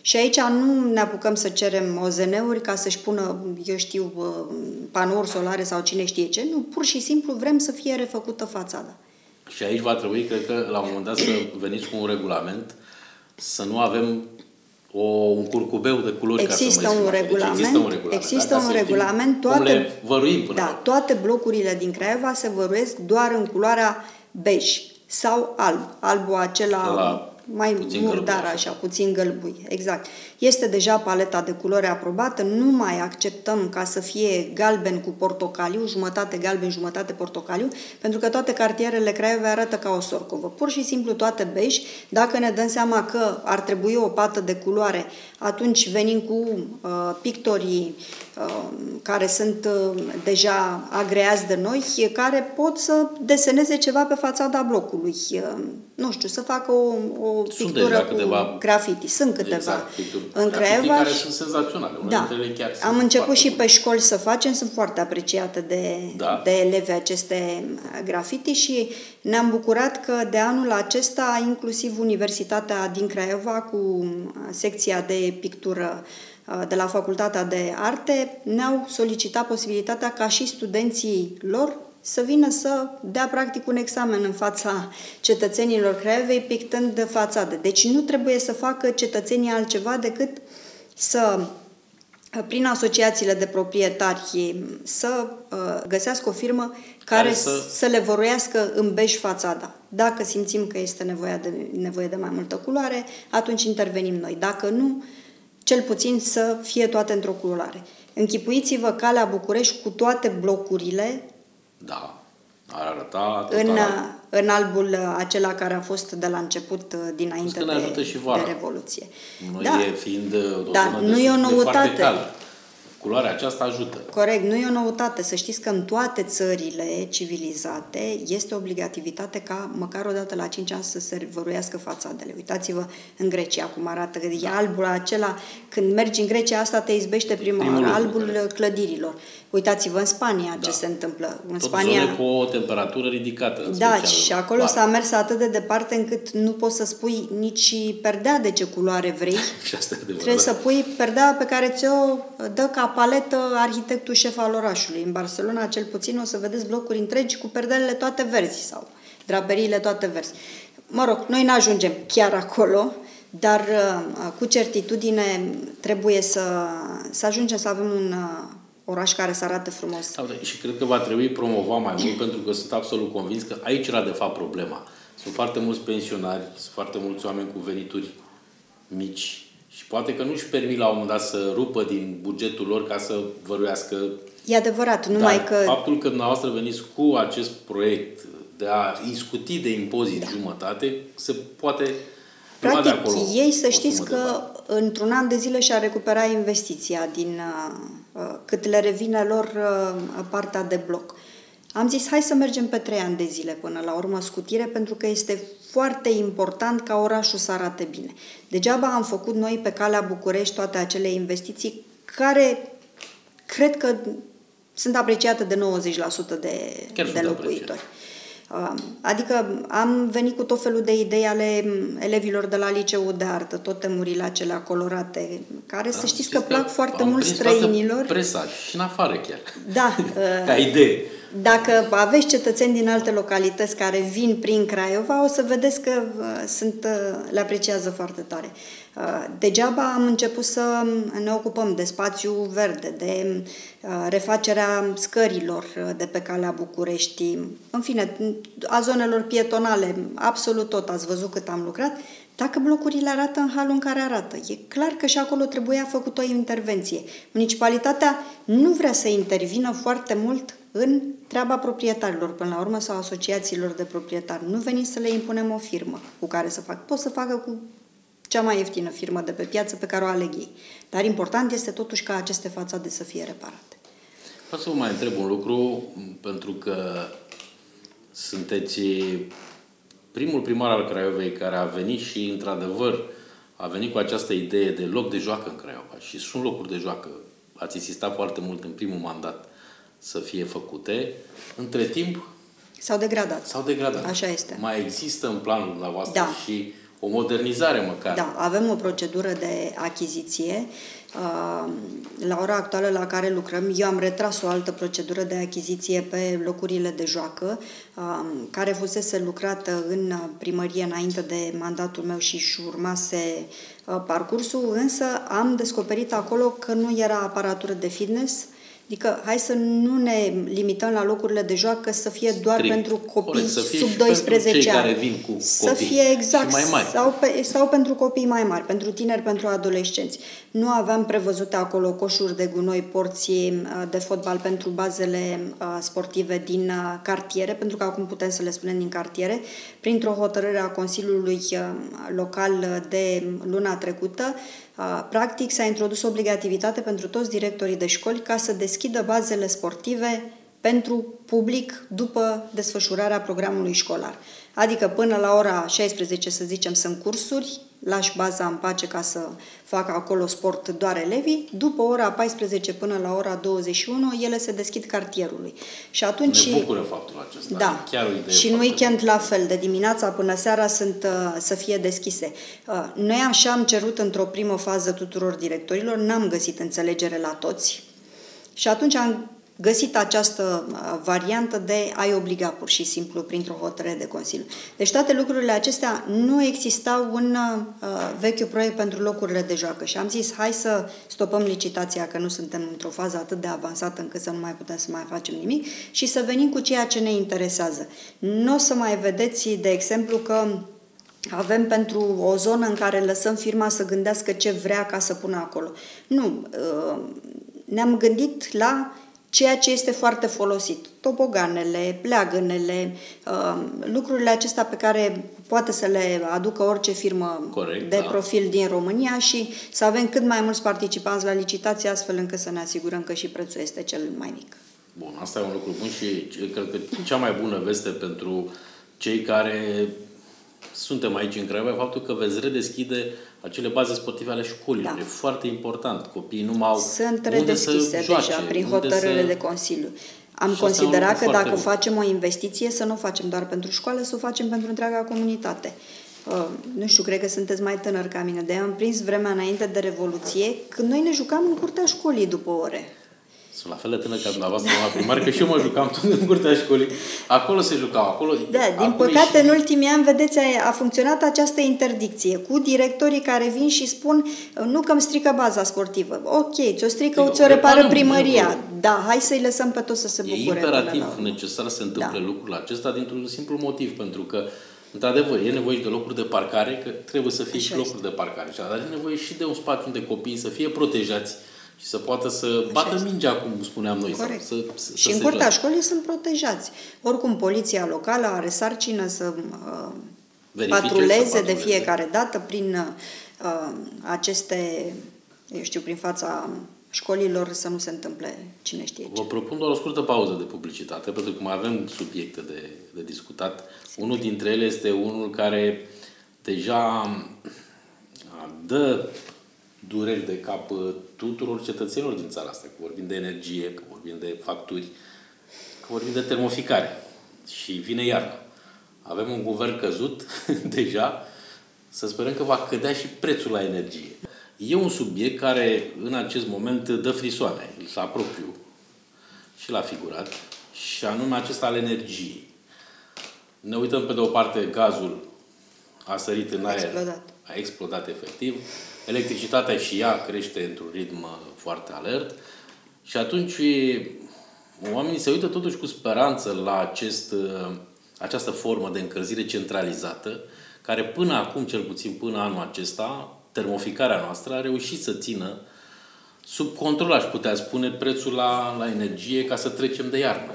B: Și aici nu ne apucăm să cerem OZN-uri ca să-și pună, eu știu, uh, panouri solare sau cine știe ce. Nu, pur și simplu vrem să fie refăcută fațada.
A: Și aici va trebui, cred că, la un moment dat să veniți cu un regulament să nu avem o, un curcubeu de culori
B: există
A: ca să
B: un,
A: mai
B: regulament,
A: deci există un regulament.
B: Există
A: da,
B: un regulament. Toate,
A: le văruim până
B: da,
A: la
B: toate blocurile din Craiova se văruiesc doar în culoarea bej sau alb. Albul acela
A: La
B: mai
A: puțin
B: murdar,
A: gălbui,
B: așa, puțin gălbui. Exact. Este deja paleta de culori aprobată, nu mai acceptăm ca să fie galben cu portocaliu, jumătate galben, jumătate portocaliu, pentru că toate cartierele Craiovei arată ca o sorcovă. Pur și simplu toate bej. Dacă ne dăm seama că ar trebui o pată de culoare, atunci venim cu uh, pictorii uh, care sunt uh, deja agreați de noi, care pot să deseneze ceva pe fațada blocului. Uh, nu știu, să facă o, o
A: Sunt
B: pictură
A: deja
B: cu
A: câteva-
B: graffiti. Sunt câteva.
A: Exact, picturi
B: în
A: graffiti
B: Craiova
A: care
B: și-
A: sunt senzaționale. Unele
B: da.
A: dintre ele chiar sunt
B: Am început
A: foarte
B: și
A: bune.
B: pe școli să facem, sunt foarte apreciate de,
A: Da.
B: de elevi aceste uh, grafiti și ne-am bucurat că de anul acesta inclusiv Universitatea din Craiova cu uh, secția de pictură uh, de la Facultatea de Arte ne-au solicitat posibilitatea ca și studenții lor să vină să dea practic un examen în fața cetățenilor Craiovei pictând de fațade. Deci nu trebuie să facă cetățenii altceva decât să prin asociațiile de proprietari să uh, găsească o firmă care,
A: Care
B: să...
A: să-
B: să le voruiască în bej fațada. Dacă simțim că este nevoie de, nevoie de mai multă culoare, atunci intervenim noi. Dacă nu, cel puțin să fie toate într-o culoare. Închipuiți-vă calea București cu toate blocurile
A: Da. Ar arăta tot
B: în,
A: arată.
B: în albul acela care a fost de la început, uh, dinainte
A: că ne
B: de,
A: ajută și
B: de
A: vara.
B: Revoluție.
A: Noi
B: da,
A: e fiind uh, o
B: Da,
A: zonă
B: nu
A: de,
B: e o
A: de
B: noutate.
A: foarte cald. Culoarea aceasta ajută.
B: Corect, nu e o noutate. Să știți că în toate țările civilizate este obligativitate ca măcar o dată la 5 ani să se văruiască fațadele. Uitați-vă în Grecia cum arată. E albul acela, când mergi în Grecia, asta te izbește prima
A: Primul
B: oară,
A: lucru
B: albul
A: care-
B: Uitați-vă Uitați-vă în Spania
A: Da.
B: ce se întâmplă. În
A: Tot
B: Spania...
A: zone cu o temperatură ridicată. în
B: Da,
A: special
B: și acolo
A: vara.
B: s-a mers atât de departe încât nu poți să spui nici perdea de ce culoare vrei.
A: Și asta e adevărat.
B: Trebuie să pui perdea pe care ți-o dă ca paletă arhitectul șef al orașului. În Barcelona, cel puțin, o să vedeți blocuri întregi cu perdelele toate verzi sau draperiile toate verzi. Mă rog, noi nu ajungem chiar acolo, dar uh, cu certitudine trebuie să, să ajungem să avem un uh, oraș care să arate frumos.
A: Da, da, Și cred că va trebui promova mai mult pentru că sunt absolut convins că aici era de fapt problema. Sunt foarte mulți pensionari, sunt foarte mulți oameni cu venituri mici și poate că nu-și permit la un moment dat să rupă din bugetul lor ca să văruiască.
B: E adevărat, numai
A: Dar
B: că...
A: faptul că dumneavoastră veniți cu acest proiect de a iscuti de impozit da. jumătate, se poate lua de
B: Practic,
A: acolo
B: ei să
A: o
B: știți
A: sumă de
B: că
A: bani.
B: într-un an de zile și-a recuperat investiția din uh, uh, cât le revine lor uh, partea de bloc. Am zis, hai să mergem pe trei ani de zile până la urmă scutire, pentru că este foarte important ca orașul să arate bine. Degeaba am făcut noi pe calea București toate acele investiții care cred că sunt apreciate de 90% de,
A: Chiar
B: de
A: sunt
B: locuitori. Uh, Adică am venit cu tot felul de idei ale m, elevilor de la liceul de artă, tot temurile acelea colorate, care să știți că plac foarte
A: am
B: mult
A: prins toată
B: străinilor.
A: Presa și în afară chiar.
B: Da,
A: Ca
B: uh,
A: idee.
B: dacă aveți cetățeni din alte localități care vin prin Craiova, o să vedeți că uh, sunt, uh, le apreciază foarte tare. Uh, Degeaba am început să ne ocupăm de spațiu verde, de uh, refacerea scărilor uh, de pe calea București, în fine, a zonelor pietonale, absolut tot, ați văzut cât am lucrat, dacă blocurile arată în halul în care arată. E clar că și acolo trebuia făcut o intervenție. Municipalitatea nu vrea să intervină foarte mult în treaba proprietarilor, până la urmă, sau asociațiilor de proprietari. Nu veniți să le impunem o firmă cu care să facă. Pot să facă cu cea mai ieftină firmă de pe piață pe care o aleg ei. Dar important este totuși ca aceste fațade să fie reparate.
A: Vreau să vă mai întreb un lucru, pentru că sunteți primul primar al Craiovei care a venit și, într-adevăr, a venit cu această idee de loc de joacă în Craiova. Și sunt locuri de joacă. Ați insistat foarte mult în primul mandat să fie făcute. Între timp,
B: S-au degradat.
A: s-au degradat.
B: Așa este.
A: Mai există în planul dumneavoastră
B: Da.
A: și o modernizare măcar.
B: Da, avem o procedură de achiziție la ora actuală la care lucrăm, eu am retras o altă procedură de achiziție pe locurile de joacă, care fusese lucrată în primărie înainte de mandatul meu și și urmase parcursul, însă am descoperit acolo că nu era aparatură de fitness, Adică hai să nu ne limităm la locurile de joacă să fie doar Strict. pentru copii Corect, să fie
A: sub 12 ani. Care vin cu
B: să fie exact
A: mai mari.
B: Sau, pe, sau pentru copii mai mari, pentru tineri, pentru adolescenți. Nu aveam prevăzute acolo coșuri de gunoi, porții uh, de fotbal pentru bazele uh, sportive din uh, cartiere, pentru că acum putem să le spunem din cartiere, printr-o hotărâre a Consiliului Local de luna trecută, Practic, s-a introdus obligativitate pentru toți directorii de școli ca să deschidă bazele sportive pentru public după desfășurarea programului școlar. Adică până la ora 16, să zicem, sunt cursuri, lași baza în pace ca să facă acolo sport doar elevii, după ora 14 până la ora 21 ele se deschid cartierului.
A: Și atunci... Ne bucură faptul acesta.
B: Da.
A: Chiar o idee
B: și în weekend la fel, de dimineața până seara sunt uh, să fie deschise. Uh, noi așa am cerut într-o primă fază tuturor directorilor, n-am găsit înțelegere la toți și atunci am găsit această uh, variantă de a-i obliga pur și simplu printr-o hotărâre de Consiliu. Deci toate lucrurile acestea nu existau în uh, vechiul proiect pentru locurile de joacă și am zis hai să stopăm licitația că nu suntem într-o fază atât de avansată încât să nu mai putem să mai facem nimic și să venim cu ceea ce ne interesează. Nu o să mai vedeți, de exemplu, că avem pentru o zonă în care lăsăm firma să gândească ce vrea ca să pună acolo. Nu, uh, ne-am gândit la ceea ce este foarte folosit. Toboganele, pleagănele, uh, lucrurile acestea pe care poate să le aducă orice firmă
A: Corect,
B: de
A: da.
B: profil din România și să avem cât mai mulți participanți la licitație, astfel încât să ne asigurăm că și prețul este cel mai mic.
A: Bun, asta e un lucru bun și cred că cea mai bună veste pentru cei care suntem aici în Craiova, faptul că veți redeschide acele baze sportive ale școlilor. Da. E foarte important. Copiii nu mai au
B: Sunt redeschise
A: să joace,
B: deja prin hotărâre să... de Consiliu. Am și considerat că dacă bun. facem o investiție, să nu o facem doar pentru școală, să o facem pentru întreaga comunitate. Uh, nu știu, cred că sunteți mai tânăr ca mine, de am prins vremea înainte de Revoluție, când noi ne jucam în curtea școlii după ore.
A: Sunt la fel de tânăr ca dumneavoastră, la primar, că și eu mă jucam tot în curtea școlii. Acolo se jucau, acolo...
B: Da, din păcate, și... în ultimii ani, vedeți, a, a funcționat această interdicție cu directorii care vin și spun nu că îmi strică baza sportivă. Ok, ți-o strică, ți-o repară primăria. Da, hai să-i lăsăm pe toți să se bucure.
A: E imperativ necesar să se întâmple da. lucrul acesta dintr-un simplu motiv, pentru că Într-adevăr, e nevoie de locuri de parcare, că trebuie să fie Așa și locuri este. de parcare. Dar e nevoie și de un spațiu unde copiii să fie protejați și să poată să Așa bată este. mingea, cum spuneam noi.
B: Corect.
A: Să, să,
B: și să în curtea școlii sunt protejați. Oricum, poliția locală are sarcină să uh, patruleze de fiecare dată prin uh, aceste, eu știu, prin fața școlilor să nu se întâmple cine știe ce.
A: Vă propun doar o scurtă pauză de publicitate, pentru că mai avem subiecte de, de discutat. Sigur. Unul dintre ele este unul care deja dă dureri de cap uh, tuturor cetățenilor din țara asta, că vorbim de energie, că vorbim de facturi, că vorbim de termoficare. Și vine iarna. Avem un guvern căzut deja, să sperăm că va cădea și prețul la energie. E un subiect care în acest moment dă frisoane, la propriu și la figurat, și anume acesta al energiei. Ne uităm pe de o parte, gazul a sărit în aer, explodat. a explodat efectiv, electricitatea și ea crește într-un ritm uh, foarte alert și atunci oamenii se uită totuși cu speranță la acest, uh, această formă de încălzire centralizată, care până acum, cel puțin până anul acesta, termoficarea noastră a reușit să țină sub control, aș putea spune, prețul la, la energie ca să trecem de iarnă.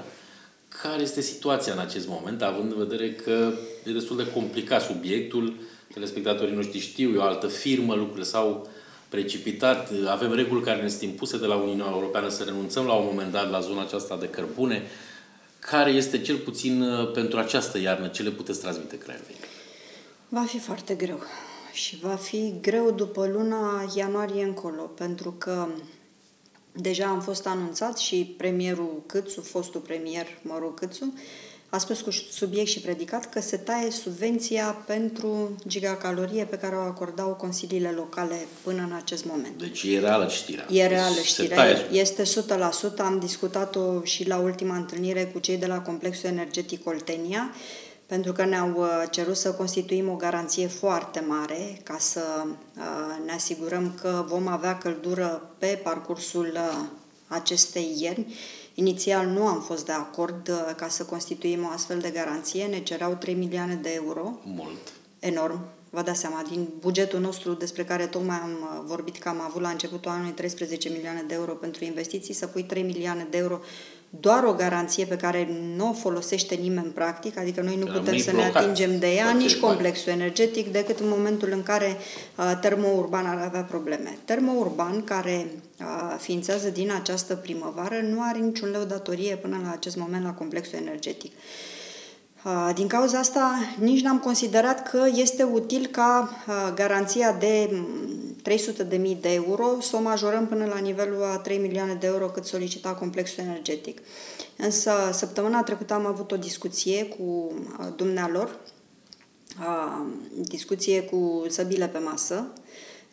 A: Care este situația în acest moment, având în vedere că e destul de complicat subiectul, telespectatorii noștri știu, e o altă firmă, lucrurile s-au precipitat, avem reguli care ne sunt impuse de la Uniunea Europeană să renunțăm la un moment dat la zona aceasta de cărbune. Care este cel puțin uh, pentru această iarnă? Ce le puteți transmite Craiovei?
B: Va fi foarte greu. Și va fi greu după luna ianuarie încolo, pentru că deja am fost anunțat și premierul Câțu, fostul premier, mă rog, Câțu, a spus cu subiect și predicat că se taie subvenția pentru gigacalorie pe care o acordau consiliile locale până în acest moment.
A: Deci e reală știrea.
B: E reală știrea, este 100%. Am discutat-o și la ultima întâlnire cu cei de la Complexul Energetic Oltenia pentru că ne-au uh, cerut să constituim o garanție foarte mare ca să uh, ne asigurăm că vom avea căldură pe parcursul uh, acestei ierni. Inițial nu am fost de acord ca să constituim o astfel de garanție, ne cereau 3 milioane de euro.
A: Mult.
B: Enorm. Vă dați seama, din bugetul nostru despre care tocmai am vorbit că am avut la începutul anului 13 milioane de euro pentru investiții, să pui 3 milioane de euro doar o garanție pe care nu o folosește nimeni practic, adică noi nu putem să blocat. ne atingem de ea, nici complexul energetic, decât în momentul în care uh, termourban ar avea probleme. Termourban, care uh, ființează din această primăvară, nu are niciun leu datorie până la acest moment la complexul energetic. Uh, din cauza asta, nici n-am considerat că este util ca uh, garanția de 300.000 de euro să o majorăm până la nivelul a 3 milioane de euro cât solicita complexul energetic. Însă, săptămâna trecută am avut o discuție cu uh, dumnealor, discuție cu săbile pe masă,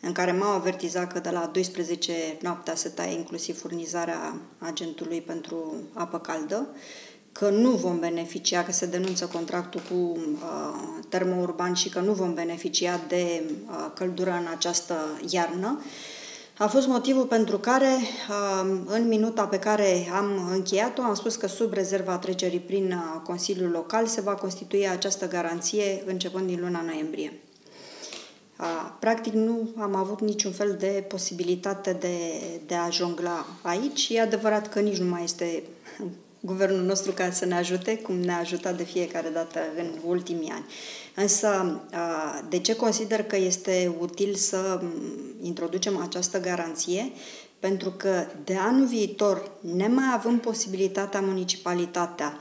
B: în care m-au avertizat că de la 12 noaptea se taie inclusiv furnizarea agentului pentru apă caldă că nu vom beneficia, că se denunță contractul cu uh, termourban și că nu vom beneficia de uh, căldură în această iarnă, a fost motivul pentru care, uh, în minuta pe care am încheiat-o, am spus că sub rezerva trecerii prin uh, Consiliul Local se va constitui această garanție începând din luna noiembrie. Uh, practic nu am avut niciun fel de posibilitate de, de a jongla aici. E adevărat că nici nu mai este guvernul nostru ca să ne ajute, cum ne-a ajutat de fiecare dată în ultimii ani. Însă, de ce consider că este util să introducem această garanție? Pentru că de anul viitor, nemai având posibilitatea municipalitatea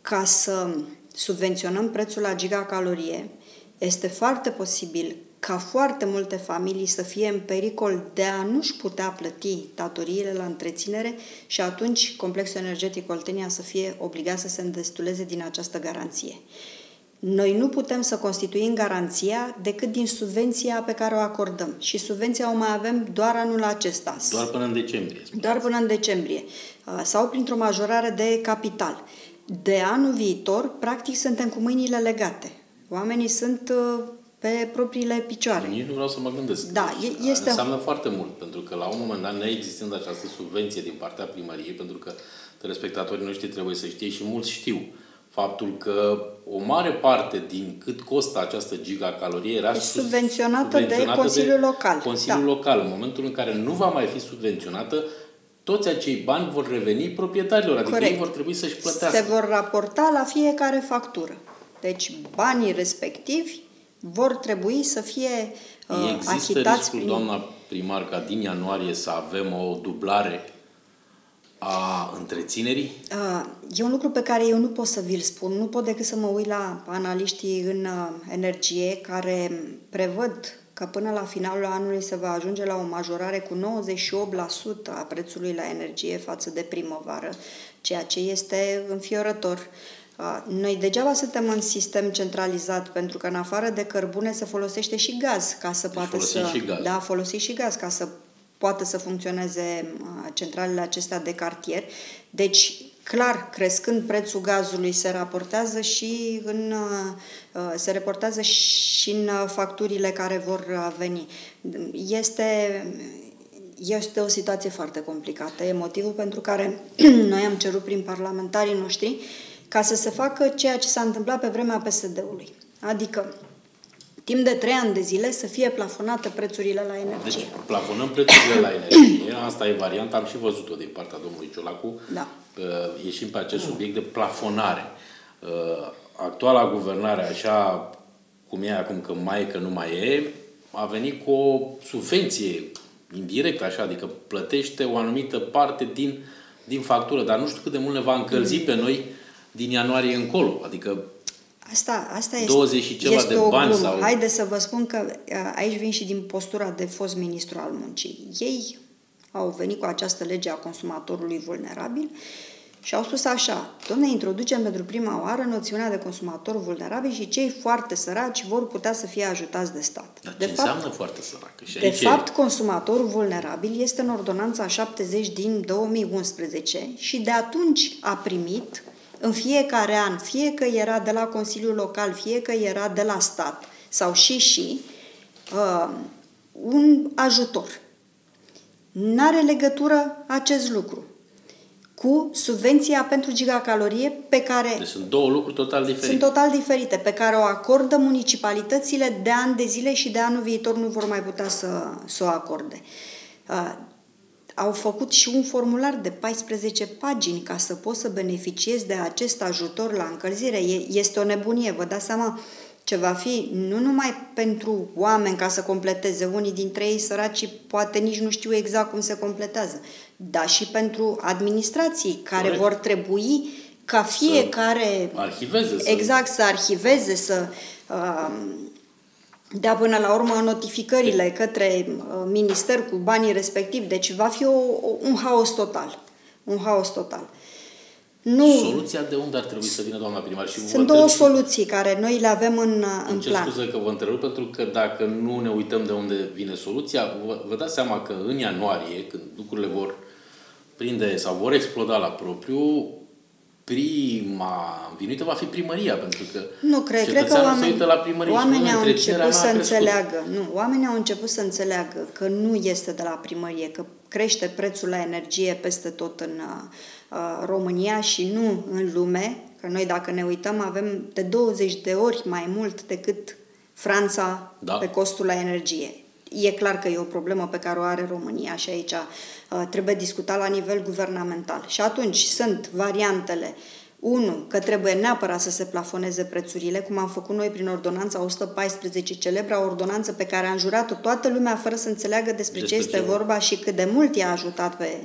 B: ca să subvenționăm prețul la gigacalorie, este foarte posibil ca foarte multe familii să fie în pericol de a nu-și putea plăti datoriile la întreținere și atunci complexul energetic Oltenia să fie obligat să se îndestuleze din această garanție. Noi nu putem să constituim garanția decât din subvenția pe care o acordăm. Și subvenția o mai avem doar anul acesta.
A: Doar până în decembrie.
B: Spuneți. Doar până în decembrie. Sau printr-o majorare de capital. De anul viitor, practic, suntem cu mâinile legate. Oamenii sunt pe propriile picioare.
A: Nici nu vreau să mă gândesc.
B: Da, este...
A: Înseamnă foarte mult, pentru că la un moment dat, neexistând această subvenție din partea primăriei, pentru că telespectatorii noștri trebuie să știe și mulți știu faptul că o mare parte din cât costă această gigacalorie era
B: subvenționată, subvenționată de Consiliul de Local.
A: Consiliul da. Local. În momentul în care nu va mai fi subvenționată, toți acei bani vor reveni proprietarilor, adică Corect. ei vor trebui să-și plătească.
B: Se vor raporta la fiecare factură. Deci banii respectivi vor trebui să fie uh,
A: Există
B: achitați
A: riscul, prin... doamna primar, ca din ianuarie să avem o dublare a întreținerii?
B: Uh, e un lucru pe care eu nu pot să vi-l spun. Nu pot decât să mă uit la analiștii în uh, energie care prevăd că până la finalul anului se va ajunge la o majorare cu 98% a prețului la energie față de primăvară, ceea ce este înfiorător. Noi degeaba suntem în sistem centralizat, pentru că în afară de cărbune se folosește și gaz ca să deci poată să...
A: Și gaz.
B: Da, folosi și gaz ca să poată să funcționeze centralele acestea de cartier. Deci, clar, crescând prețul gazului, se raportează și în, se reportează și în facturile care vor veni. Este, este o situație foarte complicată. E motivul pentru care noi am cerut prin parlamentarii noștri ca să se facă ceea ce s-a întâmplat pe vremea PSD-ului. Adică, timp de trei ani de zile să fie plafonate prețurile la energie.
A: Deci, plafonăm prețurile la energie. Asta e varianta, am și văzut-o din partea domnului Ciolacu.
B: Da.
A: Ieșim pe acest subiect de plafonare. Actuala guvernare, așa cum e acum, că mai e, că nu mai e, a venit cu o subvenție indirect, așa, adică plătește o anumită parte din, din factură, dar nu știu cât de mult ne va încălzi mm. pe noi din ianuarie încolo. Adică
B: Asta, asta este,
A: 20 și ceva
B: este
A: de
B: o
A: bani
B: glumă.
A: sau...
B: Haide să vă spun că aici vin și din postura de fost ministru al muncii. Ei au venit cu această lege a consumatorului vulnerabil Și au spus așa, domne, introducem pentru prima oară noțiunea de consumator vulnerabil și cei foarte săraci vor putea să fie ajutați de stat.
A: Dar
B: de
A: ce
B: fapt,
A: înseamnă foarte săracă? Și
B: de
A: aici e-
B: fapt, consumatorul vulnerabil este în ordonanța 70 din 2011 și de atunci a primit în fiecare an, fie că era de la Consiliul Local, fie că era de la stat sau și și, uh, un ajutor. N-are legătură acest lucru cu subvenția pentru gigacalorie pe care
A: Deci sunt două lucruri total diferite.
B: sunt total diferite, pe care o acordă municipalitățile de ani de zile și de anul viitor nu vor mai putea să, să o acorde. Uh, au făcut și un formular de 14 pagini ca să poți să beneficiezi de acest ajutor la încălzire. E, este o nebunie, vă dați seama ce va fi nu numai pentru oameni ca să completeze, unii dintre ei săraci poate nici nu știu exact cum se completează, dar și pentru administrații care
A: Corect.
B: vor trebui ca fiecare
A: Arhiveze. Să...
B: exact să arhiveze, să uh, dea până la urmă notificările către uh, minister cu banii respectivi. Deci va fi o, o, un haos total. Un haos total. Nu,
A: Soluția de unde ar trebui să vină, doamna primar? Și vă
B: sunt două
A: întreb-
B: soluții care noi le avem în, uh, în
A: Îmi cer
B: plan.
A: scuze că vă întrerup, pentru că dacă nu ne uităm de unde vine soluția, vă, vă dați seama că în ianuarie, când lucrurile vor prinde sau vor exploda la propriu, prima învinuită va fi primăria, pentru că
B: Nu cred, cred că
A: cetățeanul se
B: oamenii,
A: uită la primărie
B: oamenii
A: și
B: au
A: întreținerea
B: început
A: n-a
B: să
A: crescut.
B: înțeleagă, nu, oamenii au început să înțeleagă că nu este de la primărie, că crește prețul la energie peste tot în uh, România și nu în lume, că noi dacă ne uităm avem de 20 de ori mai mult decât Franța
A: Da.
B: pe costul la energie. E clar că e o problemă pe care o are România și aici uh, trebuie discutat la nivel guvernamental. Și atunci sunt variantele unu, că trebuie neapărat să se plafoneze prețurile, cum am făcut noi prin ordonanța 114, celebra ordonanță pe care a înjurat-o toată lumea fără să înțeleagă despre,
A: Despre
B: ce este
A: ce vorba.
B: vorba și cât de mult i-a ajutat pe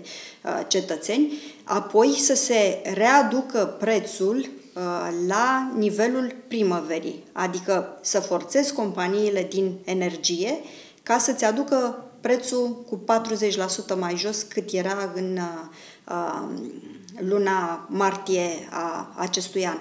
B: uh, cetățeni, apoi să se readucă prețul uh, la nivelul primăverii, adică să forțezi companiile din energie ca să-ți aducă prețul cu 40% mai jos cât era în uh, uh, luna martie a acestui an.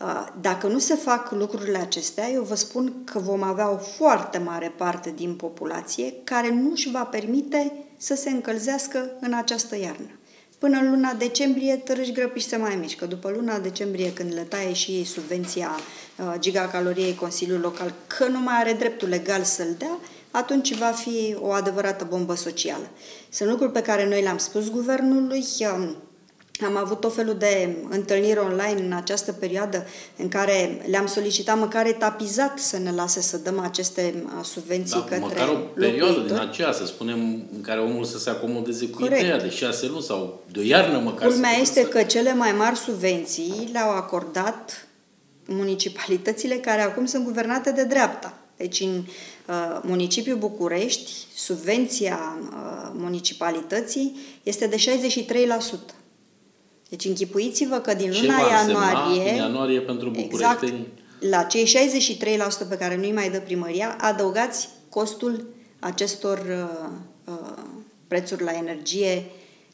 B: Uh, Dacă nu se fac lucrurile acestea, eu vă spun că vom avea o foarte mare parte din populație care nu își va permite să se încălzească în această iarnă. Până în luna decembrie târâși grăpiși se mai mișcă. După luna decembrie, când le taie și ei subvenția uh, gigacaloriei Consiliul Local, că nu mai are dreptul legal să-l dea, atunci va fi o adevărată bombă socială. Sunt lucruri pe care noi le-am spus guvernului, um, am avut tot felul de întâlniri online în această perioadă în care le-am solicitat măcar etapizat să ne lase să dăm aceste uh, subvenții
A: Da,
B: către
A: măcar o perioadă din
B: locuitori.
A: aceea, să spunem, în care omul să se acomodeze cu
B: Corect.
A: ideea de șase luni sau de o iarnă măcar.
B: Culmea
A: să
B: este
A: să-
B: că cele mai mari subvenții le-au acordat municipalitățile care acum sunt guvernate de dreapta. Deci în uh, municipiul București, subvenția uh, municipalității este de 63%. Deci închipuiți-vă că din
A: Ce
B: luna
A: va însemna
B: ianuarie...
A: în ianuarie pentru
B: Exact.
A: bucureșteni?
B: La cei 63% pe care nu-i mai dă primăria, adăugați costul acestor uh, uh, prețuri la energie,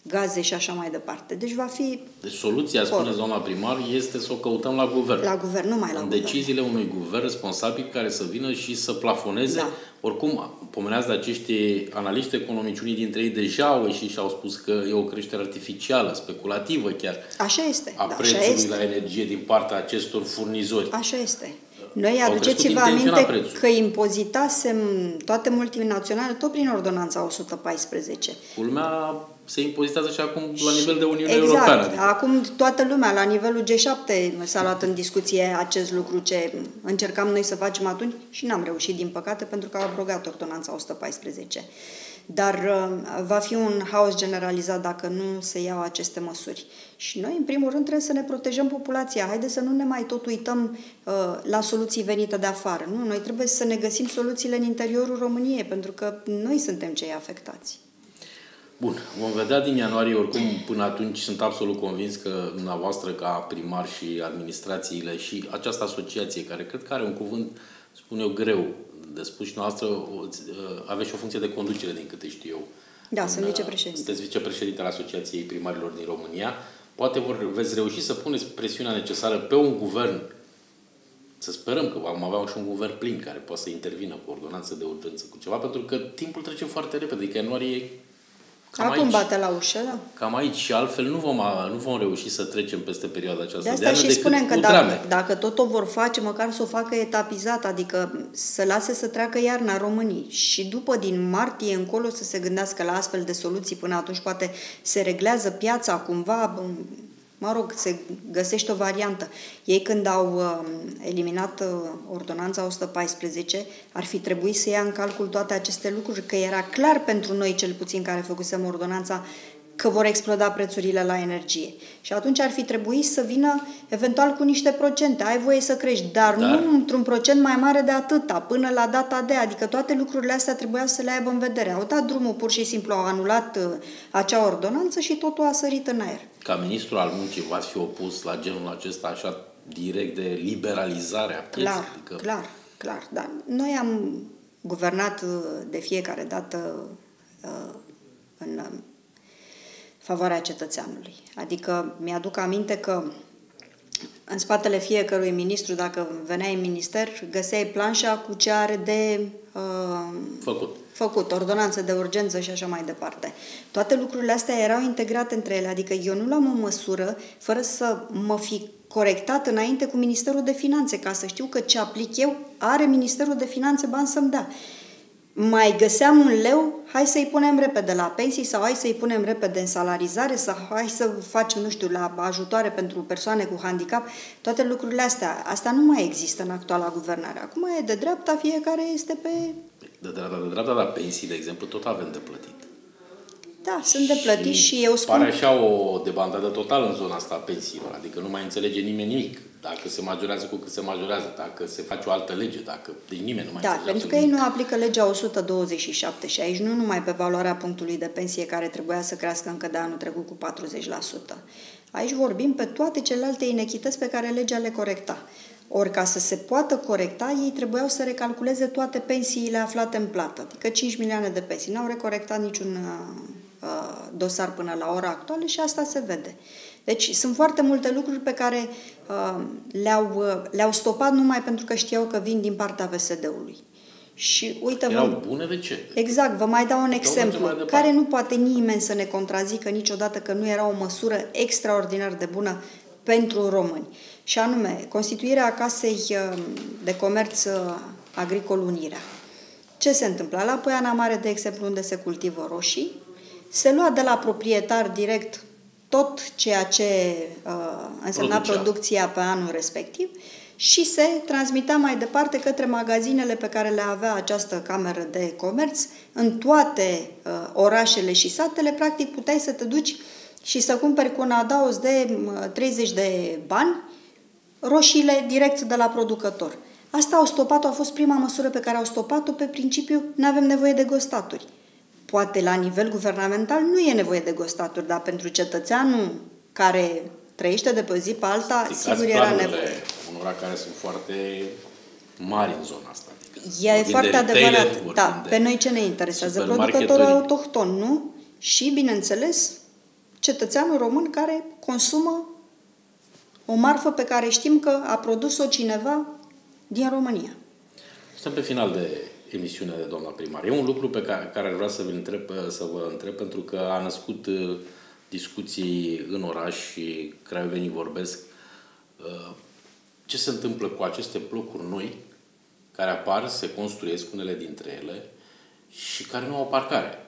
B: gaze și așa mai departe. Deci va fi
A: Deci soluția,
B: Corect.
A: spune doamna primar, este să o căutăm la guvern.
B: la guvern, nu mai la
A: în
B: guvern.
A: deciziile unui guvern responsabil care să vină și să plafoneze.
B: Da.
A: Oricum, pomeneați de acești analiști economici, unii dintre ei deja au ieșit și au spus că e o creștere artificială, speculativă chiar,
B: Așa este.
A: a
B: da, așa
A: prețului
B: este.
A: la energie din partea acestor furnizori.
B: Așa este. Noi
A: Au
B: aduceți-vă
A: crescut intenționat
B: aminte
A: prețul.
B: că impozitasem toate multinaționale tot prin ordonanța 114.
A: Culmea se impozitează și acum la nivel de Uniune
B: exact.
A: Europeană. Adică
B: Acum toată lumea, la nivelul G7, s-a luat în discuție acest lucru ce încercam noi să facem atunci și n-am reușit, din păcate, pentru că au abrogat ordonanța 114. Dar uh, va fi un haos generalizat dacă nu se iau aceste măsuri. Și noi, în primul rând, trebuie să ne protejăm populația. Haideți să nu ne mai tot uităm uh, la soluții venite de afară. Nu, noi trebuie să ne găsim soluțiile în interiorul României, pentru că noi suntem cei afectați.
A: Bun, vom vedea din ianuarie, oricum până atunci sunt absolut convins că dumneavoastră ca primar și administrațiile și această asociație, care cred că are un cuvânt, spun eu, greu de spus și noastră, aveți și o funcție de conducere din câte știu eu.
B: Da,
A: În,
B: sunt vicepreședinte.
A: Sunteți vicepreședintele Asociației Primarilor din România. poate vor, veți reuși să puneți presiunea necesară pe un guvern să sperăm că vom avea și un guvern plin care poate să intervină cu ordonanță de urgență, cu ceva, pentru că timpul trece foarte repede. Adică ianuarie
B: Cam Acum aici, bate la ușă, da.
A: Cam aici și altfel nu vom, nu vom reuși să trecem peste perioada aceasta. De,
B: asta de și spunem că dacă, dacă tot o vor face, măcar să o facă etapizat, adică să lase să treacă iarna Românii și după din martie încolo să se gândească la astfel de soluții, până atunci poate se reglează piața cumva, mă rog, se găsește o variantă. Ei când au uh, eliminat uh, ordonanța 114, ar fi trebuit să ia în calcul toate aceste lucruri, că era clar pentru noi, cel puțin care făcusem ordonanța, că vor exploda prețurile la energie. Și atunci ar fi trebuit să vină eventual cu niște procente. Ai voie să crești, dar, dar... nu într-un procent mai mare de atâta, până la data de. Adică toate lucrurile astea trebuia să le aibă în vedere. Au dat drumul pur și simplu, au anulat uh, acea ordonanță și totul a sărit în aer.
A: Ca ministru al muncii v-ați fi opus la genul acesta așa direct de liberalizare a pieței?
B: Clar, adică... clar, clar. Dar noi am guvernat uh, de fiecare dată uh, în favoarea cetățeanului. Adică mi-aduc aminte că în spatele fiecărui ministru, dacă veneai în minister, găseai planșa cu ce are de
A: uh, făcut.
B: făcut, ordonanță de urgență și așa mai departe. Toate lucrurile astea erau integrate între ele, adică eu nu luam o măsură fără să mă fi corectat înainte cu Ministerul de Finanțe, ca să știu că ce aplic eu are Ministerul de Finanțe bani să-mi dea mai găseam un leu, hai să-i punem repede la pensii sau hai să-i punem repede în salarizare sau hai să facem, nu știu, la ajutoare pentru persoane cu handicap, toate lucrurile astea. Asta nu mai există în actuala guvernare. Acum e de dreapta, fiecare este pe...
A: De dreapta, de dreapta, dar pensii, de exemplu, tot avem de plătit.
B: Da, sunt de plătit și, și eu spun...
A: Pare așa o debandadă totală în zona asta a pensiilor, adică nu mai înțelege nimeni nimic. Dacă se majorează cu cât se majorează, dacă se face o altă lege, dacă... Deci nimeni nu mai
B: Da, pentru că ei nu aplică legea 127 și aici nu numai pe valoarea punctului de pensie care trebuia să crească încă de anul trecut cu 40%. Aici vorbim pe toate celelalte inechități pe care legea le corecta. Ori ca să se poată corecta, ei trebuiau să recalculeze toate pensiile aflate în plată, adică 5 milioane de pensii. N-au recorectat niciun uh, uh, dosar până la ora actuală și asta se vede. Deci sunt foarte multe lucruri pe care uh, le-au, uh, le-au stopat numai pentru că știau că vin din partea PSD-ului. Și uite,
A: Erau vă, bune de ce?
B: Exact, vă mai dau un exemplu care nu poate nimeni să ne contrazică niciodată că nu era o măsură extraordinar de bună pentru români. Și anume, constituirea Casei uh, de Comerț uh, Agricol Unirea. Ce se întâmplă? La Poiana Mare, de exemplu, unde se cultivă roșii, se lua de la proprietar direct tot ceea ce uh, însemna Producea. producția pe anul respectiv și se transmita mai departe către magazinele pe care le avea această cameră de comerț în toate uh, orașele și satele. Practic puteai să te duci și să cumperi cu un adaos de uh, 30 de bani roșiile direct de la producător. Asta au stopat-o, a fost prima măsură pe care au stopat-o pe principiu nu avem nevoie de gostaturi. Poate la nivel guvernamental nu e nevoie de gostaturi, dar pentru cetățeanul care trăiește de pe o zi pe alta, Sticați sigur era nevoie.
A: unora care sunt foarte mari în zona asta.
B: Adică e foarte adevărat. Da, pe noi ce ne interesează? Producătorul autohton, nu? Și, bineînțeles, cetățeanul român care consumă o marfă pe care știm că a produs-o cineva din România.
A: Suntem pe final de emisiunea de doamna primar. E un lucru pe care, care ar vrea să vă, întreb, să vă întreb, pentru că a născut uh, discuții în oraș și craiovenii vorbesc. Uh, ce se întâmplă cu aceste blocuri noi care apar, se construiesc unele dintre ele și care nu au parcare?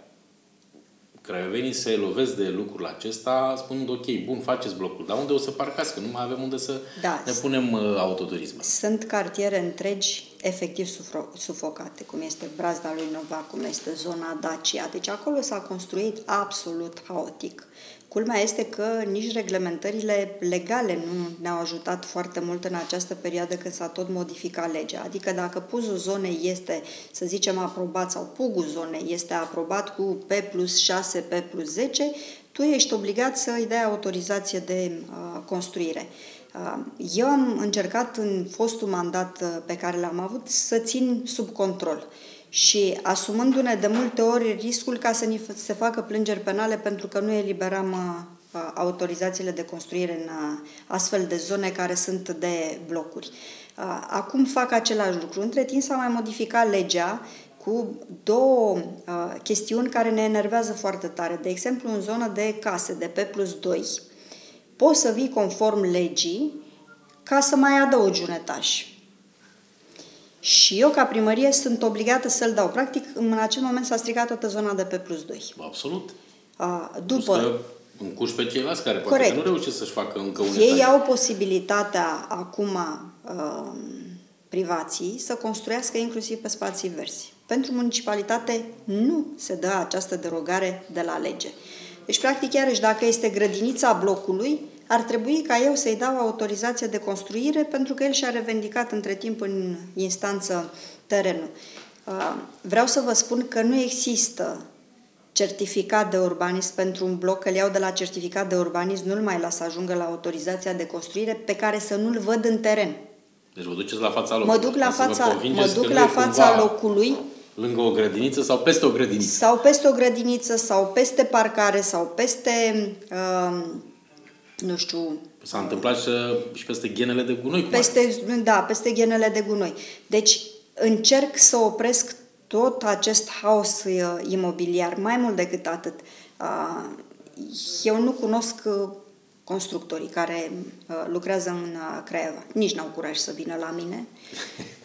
A: Craiovenii se lovesc de lucrul acesta spunând, ok, bun, faceți blocul, dar unde o să parcați? Că nu mai avem unde să da, ne punem uh, autoturism.
B: Sunt cartiere întregi efectiv sufocate, cum este Brazda lui Nova, cum este zona Dacia. Deci acolo s-a construit absolut haotic. Culmea este că nici reglementările legale nu ne-au ajutat foarte mult în această perioadă când s-a tot modificat legea. Adică dacă puzul zonei este, să zicem, aprobat sau pugul zonei este aprobat cu P plus 6, P plus 10, tu ești obligat să îi dai autorizație de uh, construire. Uh, eu am încercat în fostul mandat uh, pe care l-am avut să țin sub control și asumându-ne de multe ori riscul ca să ni se facă plângeri penale pentru că nu eliberam uh, autorizațiile de construire în astfel de zone care sunt de blocuri. Acum fac același lucru. Între timp s-a mai modificat legea cu două uh, chestiuni care ne enervează foarte tare. De exemplu, în zonă de case de P plus 2, poți să vii conform legii ca să mai adaugi un etaj. Și eu, ca primărie, sunt obligată să-l dau. Practic, în acel moment s-a stricat toată zona de P plus 2.
A: Absolut.
B: Uh, după...
A: Încurci pe ceilalți care poate Corect. că nu reușesc să-și facă încă un
B: Ei etaj. au posibilitatea acum uh, privații să construiască inclusiv pe spații verzi. Pentru municipalitate nu se dă această derogare de la lege. Deci, practic, iarăși, dacă este grădinița blocului, ar trebui ca eu să-i dau autorizație de construire pentru că el și-a revendicat între timp în instanță terenul. Uh, vreau să vă spun că nu există certificat de urbanism pentru un bloc, că îl iau de la certificat de urbanism, nu-l mai las să ajungă la autorizația de construire pe care să nu-l văd în teren.
A: Deci vă duceți la fața locului.
B: Mă duc la fața, mă duc la fața locului.
A: Lângă o grădiniță sau peste o grădiniță?
B: Sau peste o grădiniță, sau peste parcare, sau peste, uh, nu știu...
A: S-a întâmplat și, și peste ghenele de gunoi?
B: Peste, da, peste ghenele de gunoi. Deci încerc să opresc tot acest haos uh, imobiliar, mai mult decât atât. Uh, eu nu cunosc uh, constructorii care uh, lucrează în uh, Craiova. Nici n-au curaj să vină la mine.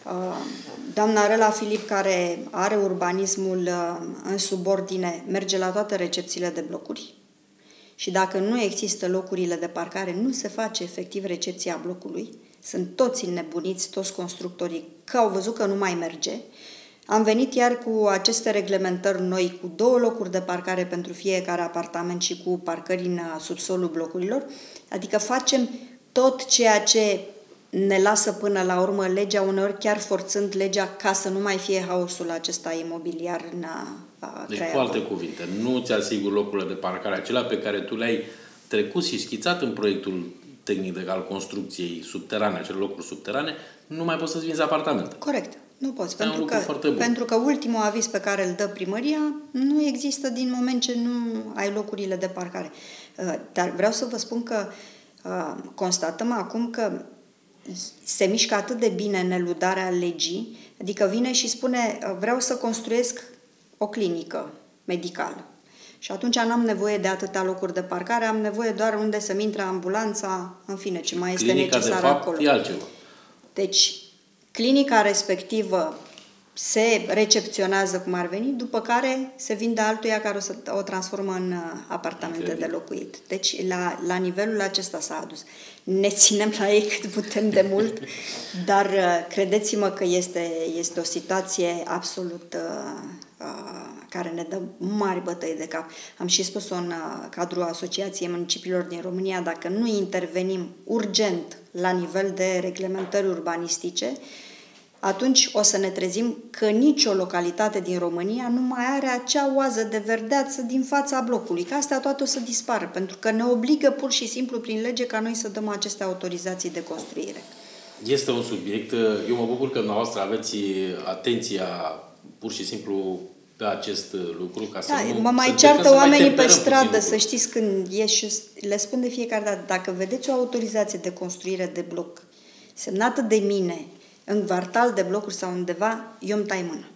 B: Uh, doamna Rela Filip, care are urbanismul uh, în subordine, merge la toate recepțiile de blocuri și dacă nu există locurile de parcare, nu se face efectiv recepția blocului. Sunt toți înnebuniți, toți constructorii, că au văzut că nu mai merge am venit iar cu aceste reglementări noi, cu două locuri de parcare pentru fiecare apartament și cu parcări în subsolul blocurilor, adică facem tot ceea ce ne lasă până la urmă legea, uneori chiar forțând legea ca să nu mai fie haosul acesta imobiliar în a
A: Deci, cu alte cuvinte, nu ți asigur locurile de parcare acelea pe care tu le-ai trecut și schițat în proiectul tehnic de al construcției subterane, acele locuri subterane, nu mai poți să-ți vinzi apartamente.
B: Corect. Nu poți, pentru că, pentru că ultimul aviz pe care îl dă primăria nu există din moment ce nu ai locurile de parcare. Uh, dar vreau să vă spun că uh, constatăm acum că se mișcă atât de bine neludarea legii, adică vine și spune uh, vreau să construiesc o clinică medicală. Și atunci n-am nevoie de atâtea locuri de parcare, am nevoie doar unde să-mi intre ambulanța, în fine, ce mai este
A: Clinica,
B: necesar
A: de fapt,
B: acolo.
A: E altceva.
B: Deci, clinica respectivă se recepționează cum ar veni, după care se vinde altuia care o să o transformă în uh, apartamente Incredibil. de locuit. Deci la, la nivelul acesta s-a adus. Ne ținem la ei cât putem de mult, dar uh, credeți-mă că este, este o situație absolut uh, uh, care ne dă mari bătăi de cap. Am și spus-o în uh, cadrul Asociației Municipiilor din România, dacă nu intervenim urgent la nivel de reglementări urbanistice, atunci o să ne trezim că nicio localitate din România nu mai are acea oază de verdeață din fața blocului, că astea toate o să dispară, pentru că ne obligă pur și simplu prin lege ca noi să dăm aceste autorizații de construire.
A: Este un subiect, eu mă bucur că dumneavoastră aveți atenția pur și simplu pe acest lucru ca
B: da,
A: să nu...
B: mă mai ceartă oamenii pe stradă, să știți când ieși și le spun de fiecare dată, dacă vedeți o autorizație de construire de bloc semnată de mine, în quartal de blocuri sau undeva, eu îmi tai mână.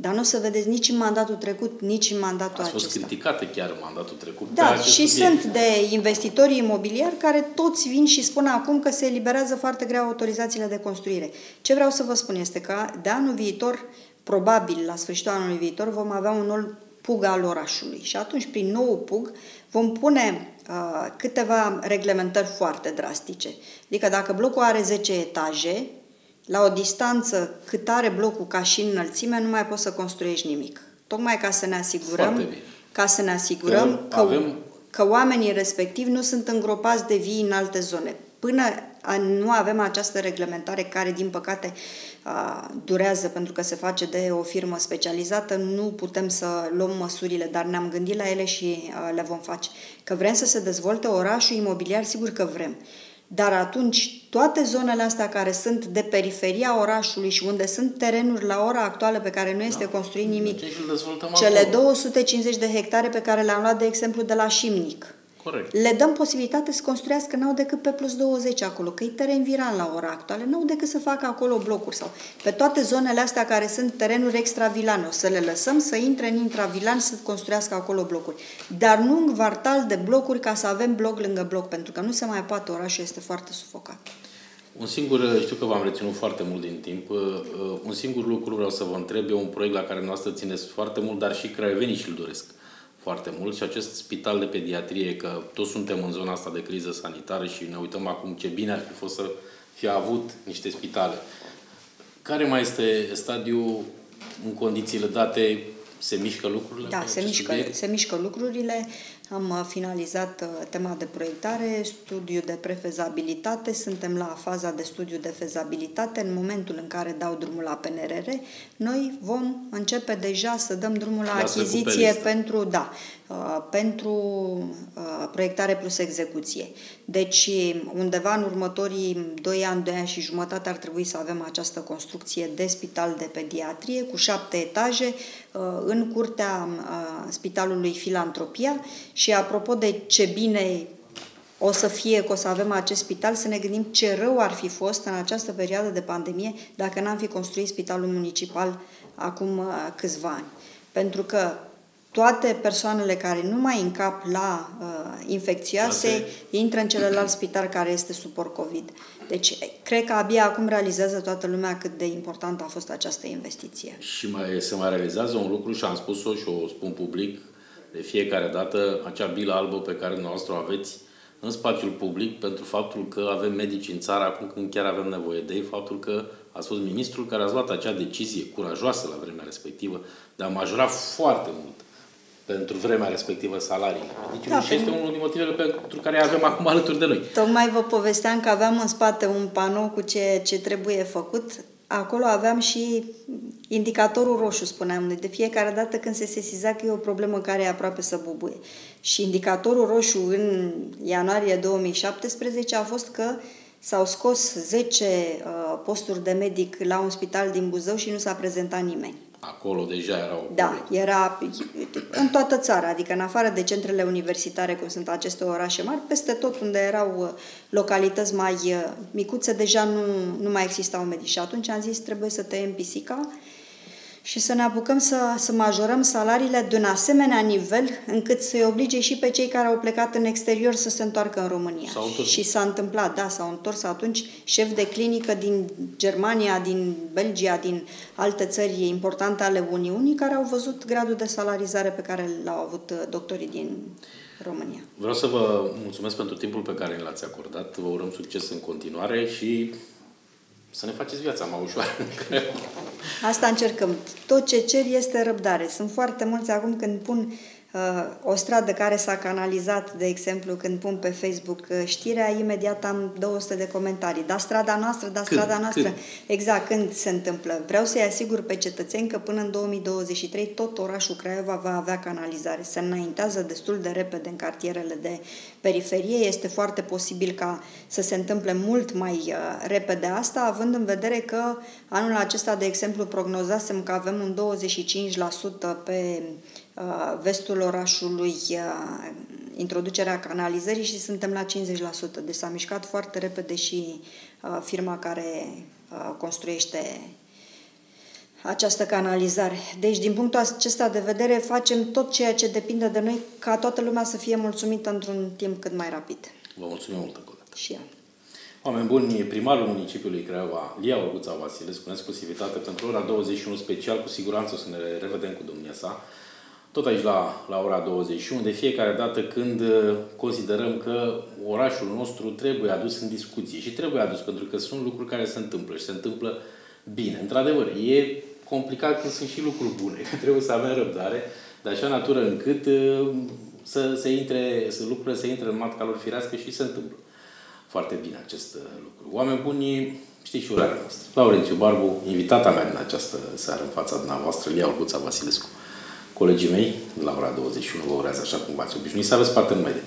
B: Dar nu o să vedeți nici în mandatul trecut, nici în mandatul
A: Ați fost
B: acesta.
A: criticată chiar în mandatul trecut.
B: Da, și subiect. sunt de investitori imobiliari care toți vin și spun acum că se eliberează foarte greu autorizațiile de construire. Ce vreau să vă spun este că de anul viitor, probabil la sfârșitul anului viitor, vom avea un nou pug al orașului. Și atunci, prin nou pug, vom pune uh, câteva reglementări foarte drastice. Adică dacă blocul are 10 etaje, la o distanță cât are blocul ca și înălțime, nu mai poți să construiești nimic. Tocmai ca să ne asigurăm, ca să ne asigurăm că, că, avem... că oamenii respectivi nu sunt îngropați de vii în alte zone. Până nu avem această reglementare care, din păcate, durează pentru că se face de o firmă specializată, nu putem să luăm măsurile, dar ne-am gândit la ele și le vom face. Că vrem să se dezvolte orașul imobiliar, sigur că vrem. Dar atunci toate zonele astea care sunt de periferia orașului și unde sunt terenuri la ora actuală pe care nu este da. construit nimic,
A: deci
B: cele acolo. 250 de hectare pe care le-am luat de exemplu de la Șimnic,
A: Corect.
B: Le dăm posibilitate să construiască, n-au decât pe plus 20 acolo, că e teren viran la ora actuală, n-au decât să facă acolo blocuri sau pe toate zonele astea care sunt terenuri extravilane, o să le lăsăm să intre în intravilan să construiască acolo blocuri. Dar nu un kvartal de blocuri ca să avem bloc lângă bloc, pentru că nu se mai poate, orașul este foarte sufocat.
A: Un singur, știu că v-am reținut foarte mult din timp, uh, uh, un singur lucru vreau să vă întreb, e un proiect la care noastră țineți foarte mult, dar și craiovenii și-l doresc foarte mult și acest spital de pediatrie, că toți suntem în zona asta de criză sanitară și ne uităm acum ce bine ar fi fost să fi avut niște spitale. Care mai este stadiul în condițiile date? Se mișcă lucrurile?
B: Da, se mișcă, se mișcă lucrurile. Am uh, finalizat uh, tema de proiectare, studiu de prefezabilitate, suntem la faza de studiu de fezabilitate. În momentul în care dau drumul la PNRR, noi vom începe deja să dăm drumul la Lasă achiziție pentru, da, uh, pentru proiectare plus execuție. Deci, undeva în următorii 2 ani, 2 ani și jumătate ar trebui să avem această construcție de spital de pediatrie cu șapte etaje în curtea Spitalului Filantropia și apropo de ce bine o să fie că o să avem acest spital, să ne gândim ce rău ar fi fost în această perioadă de pandemie dacă n-am fi construit spitalul municipal acum uh, câțiva ani. Pentru că toate persoanele care nu mai încap la uh, infecțioase Ase. intră în celălalt spital care este suport COVID. Deci, cred că abia acum realizează toată lumea cât de importantă a fost această investiție.
A: Și mai se mai realizează un lucru și am spus-o și o spun public, de fiecare dată acea bilă albă pe care noastră o aveți în spațiul public pentru faptul că avem medici în țară acum când chiar avem nevoie de ei, faptul că a fost ministrul care a luat acea decizie curajoasă la vremea respectivă de a majora foarte mult pentru vremea respectivă salariile medicilor da, și este unul din motivele pentru care avem acum alături de noi.
B: Tocmai vă povesteam că aveam în spate un panou cu ce, ce trebuie făcut acolo aveam și indicatorul roșu, spuneam. De fiecare dată când se sesiza că e o problemă care e aproape să bubuie. Și indicatorul roșu în ianuarie 2017 a fost că s-au scos 10 uh, posturi de medic la un spital din Buzău și nu s-a prezentat nimeni.
A: Acolo deja era o
B: Da, era în toată țara, adică în afară de centrele universitare, cum sunt aceste orașe mari, peste tot unde erau uh, localități mai uh, micuțe, deja nu, nu mai existau medici. Și atunci am zis, trebuie să tăiem pisica și să ne apucăm să, să majorăm salariile de un asemenea nivel încât să-i oblige și pe cei care au plecat în exterior să se întoarcă în România. Și s-a întâmplat, da, s-au întors atunci șef de clinică din Germania, din Belgia, din alte țări importante ale Uniunii, care au văzut gradul de salarizare pe care l-au avut uh, doctorii din România.
A: Vreau să vă mulțumesc pentru timpul pe care l-ați acordat, vă urăm succes în continuare și să ne faceți viața mai ușoară.
B: Asta încercăm. Tot ce cer este răbdare. Sunt foarte mulți acum când pun uh, o stradă care s-a canalizat, de exemplu, când pun pe Facebook uh, știrea, imediat am 200 de comentarii. Da, strada noastră, da, strada când? noastră. Când? Exact, când se întâmplă. Vreau să-i asigur pe cetățeni că până în 2023 tot orașul Craiova va avea canalizare. Se înaintează destul de repede în cartierele de periferie. Este foarte posibil ca să se întâmple mult mai uh, repede asta, având în vedere că anul acesta, de exemplu, prognozasem că avem un 25% pe uh, vestul orașului uh, introducerea canalizării și suntem la 50%. Deci s-a mișcat foarte repede și firma care construiește această canalizare. Deci, din punctul acesta de vedere, facem tot ceea ce depinde de noi ca toată lumea să fie mulțumită într-un timp cât mai rapid.
A: Vă mulțumim mult încă o dată.
B: Și eu.
A: Oameni buni, primarul municipiului Craiova, Lia Olguța Vasilescu, în exclusivitate pentru ora 21 special, cu siguranță o să ne revedem cu domnia sa, tot aici la, la ora 21, de fiecare dată când uh, considerăm că orașul nostru trebuie adus în discuție și trebuie adus pentru că sunt lucruri care se întâmplă și se întâmplă bine. Într-adevăr, e complicat că sunt și lucruri bune, trebuie să avem răbdare, de așa natură încât uh, să, se intre, să lucrurile să intre în matca lor firească și se întâmplă foarte bine acest uh, lucru. Oameni buni, știți și urarea noastră. Laurențiu Barbu, invitata mea în această seară în fața dumneavoastră, Lia Olguța Vasilescu. Colegii mei, la ora 21, vă urează așa cum v-ați obișnuit, să aveți parte numai de